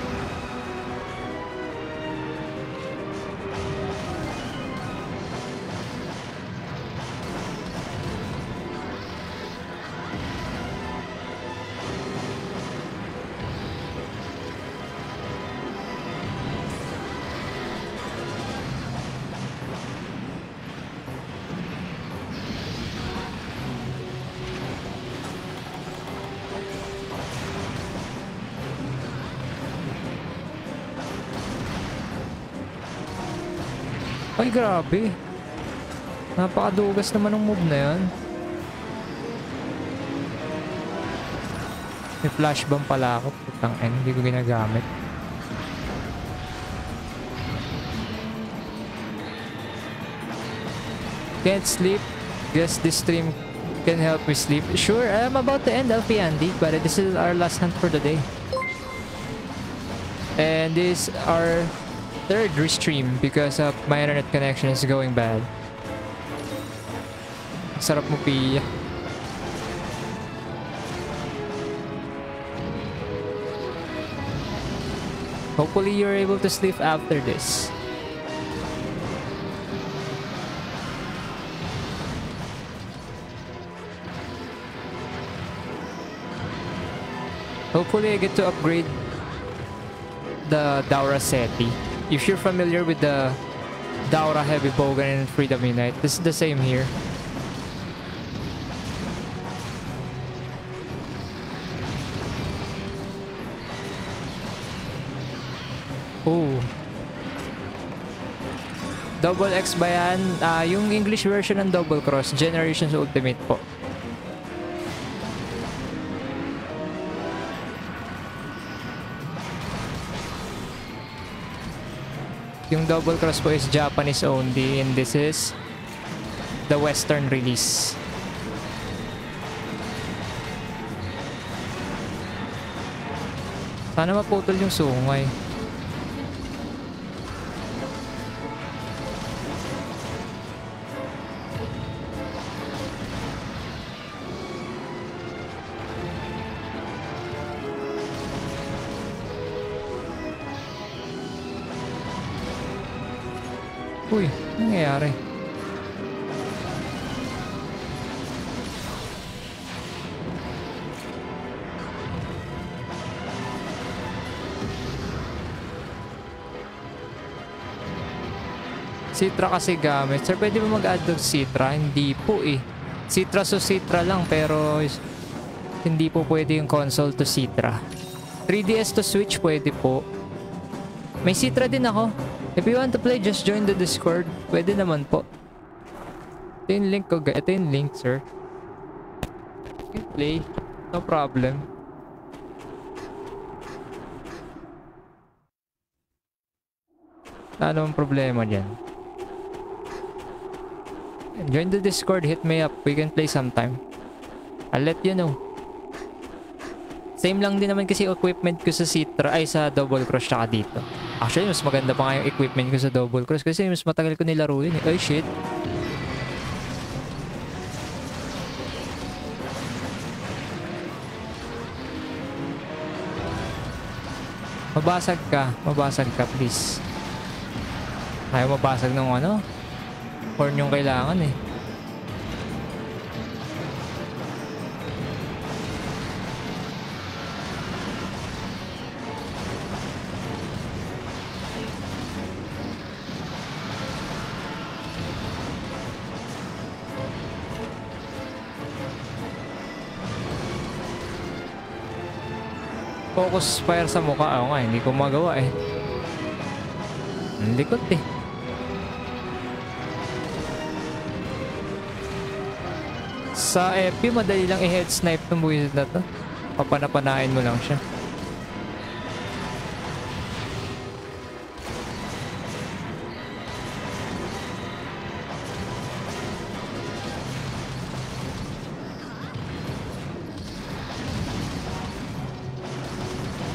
Grabe. Napakadugas naman ng move na yan. May flash bomb pala ako. Putang en, hindi ko ginagamit. Can't sleep. Guess this stream can help me sleep. Sure, I'm about to end LP Andy, but this is our last hunt for the day. And this our third restream because of my internet connection is going bad. Sarap mo. Hopefully you're able to sleep after this. Hopefully I get to upgrade the Daura Seti. If you're familiar with the Daura Heavy Bowgun and Freedom Unite, this is the same here. Oh. Double X ba yan? Ah, yung English version ng Double Cross, Generations Ultimate po. Yung Double Cross po is Japanese only and this is the Western release. Sana maputol yung sungay. Citra kasi gamit. Sir, pwede ba mag-add ng Citra? Hindi po eh. Citra so Citra lang pero hindi po pwede yung console to Citra. 3DS to Switch pwede po. May Citra din ako. If you want to play, just join the Discord. Pwede naman po. Ito yung link ko. Ito yung link, sir. You play. No problem. Wala namang problema dyan. Join the Discord, hit me up. We can play sometime. I'll let you know. Same lang din naman kasi equipment ko sa Citra ay sa Double Cross tsaka dito. Actually, mas maganda pa nga yung equipment ko sa Double Cross kasi mas matagal ko nilaro yun eh. Ay, shit. Mabasag ka. Mabasag ka, please. Ayaw mabasag ng ano? Horn yung kailangan eh. Focus fire sa mukha. Ako nga, hindi ko magawa eh. Ang likot eh. Sa FP, madali lang i-head snipe ng buwisit na to. Papanapanain mo lang siya.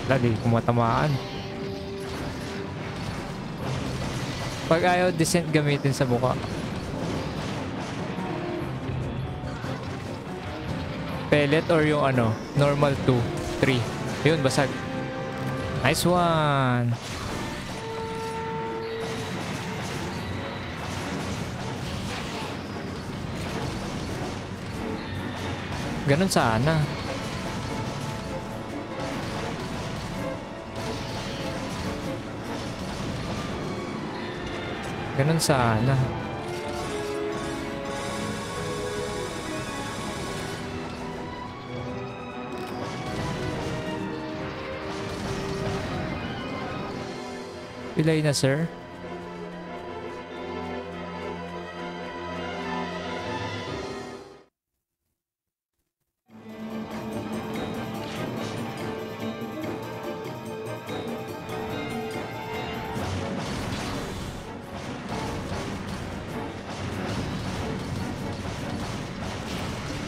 Lagi kumatamaan. Pag ayaw descent gamitin sa mukha. Pellet or yung ano, normal 2, 3. Yun, basag. Nice one. Ganun sana. Ganun sana. Pilay na, sir.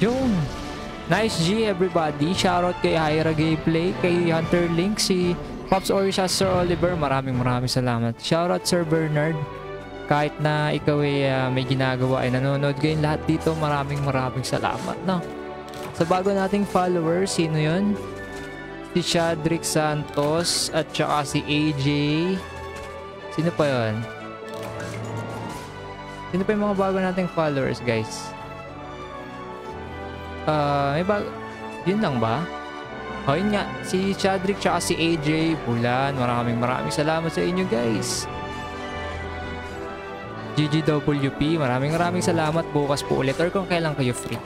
Yung Nice G everybody. Shoutout kay Hyra Gameplay, kay Hunter Link, si Pops Orisha, Sir Oliver. Maraming maraming salamat. Shoutout Sir Bernard. Kahit na ikaw ay uh, may ginagawa ay nanonood kayo lahat dito. Maraming maraming salamat. No? Sa bago nating followers, sino yon? Si Shadrick Santos at saka si AJ. Sino pa yon? Sino pa yung mga bago nating followers guys? Uh, may bag... Yun lang ba? O, yun nga. Si Chadrick tsaka si AJ Bulan. Maraming maraming salamat sa inyo guys. GGWP. Maraming maraming salamat. Bukas po ulit or kung kailan kayo free.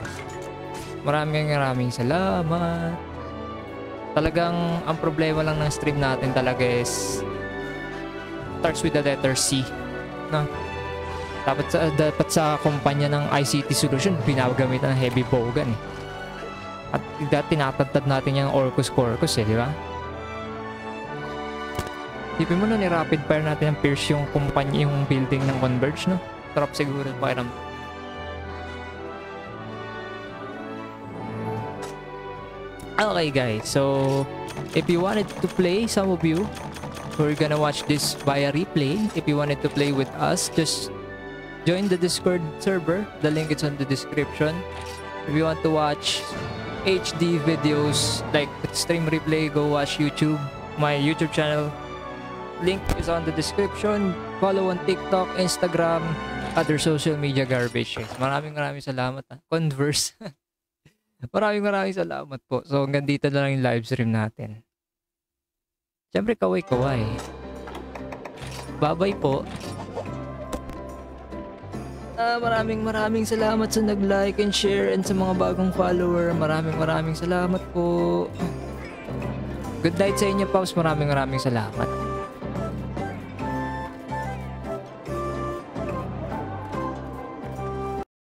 Maraming maraming salamat. Talagang ang problema lang ng stream natin talaga is starts with the letter C. No? Dapat sa, dapat sa kumpanya ng ICT Solution, pinagamitan ng heavy bowgun eh. At dati tinatagtad natin yung Orcus Corcus eh, di ba? Isipin mo na ni rapid fire natin ang Pierce yung kumpanya, yung building ng Converge, no? Sarap siguro pakiram. Okay guys, so if you wanted to play, some of you, we're gonna watch this via replay. If you wanted to play with us, just join the Discord server. The link is on the description. If you want to watch HD videos like stream replay, go watch YouTube. My YouTube channel link is on the description. Follow on TikTok, Instagram, other social media garbage. Maraming maraming salamat. Ha? Converse. [laughs] maraming maraming salamat po. So hanggang dito na lang yung live stream natin. Siyempre kaway-kaway. Bye-bye po. Uh, maraming maraming salamat sa nag-like and share and sa mga bagong follower. Maraming maraming salamat po. Good night sa inyo, Pops. Maraming maraming salamat.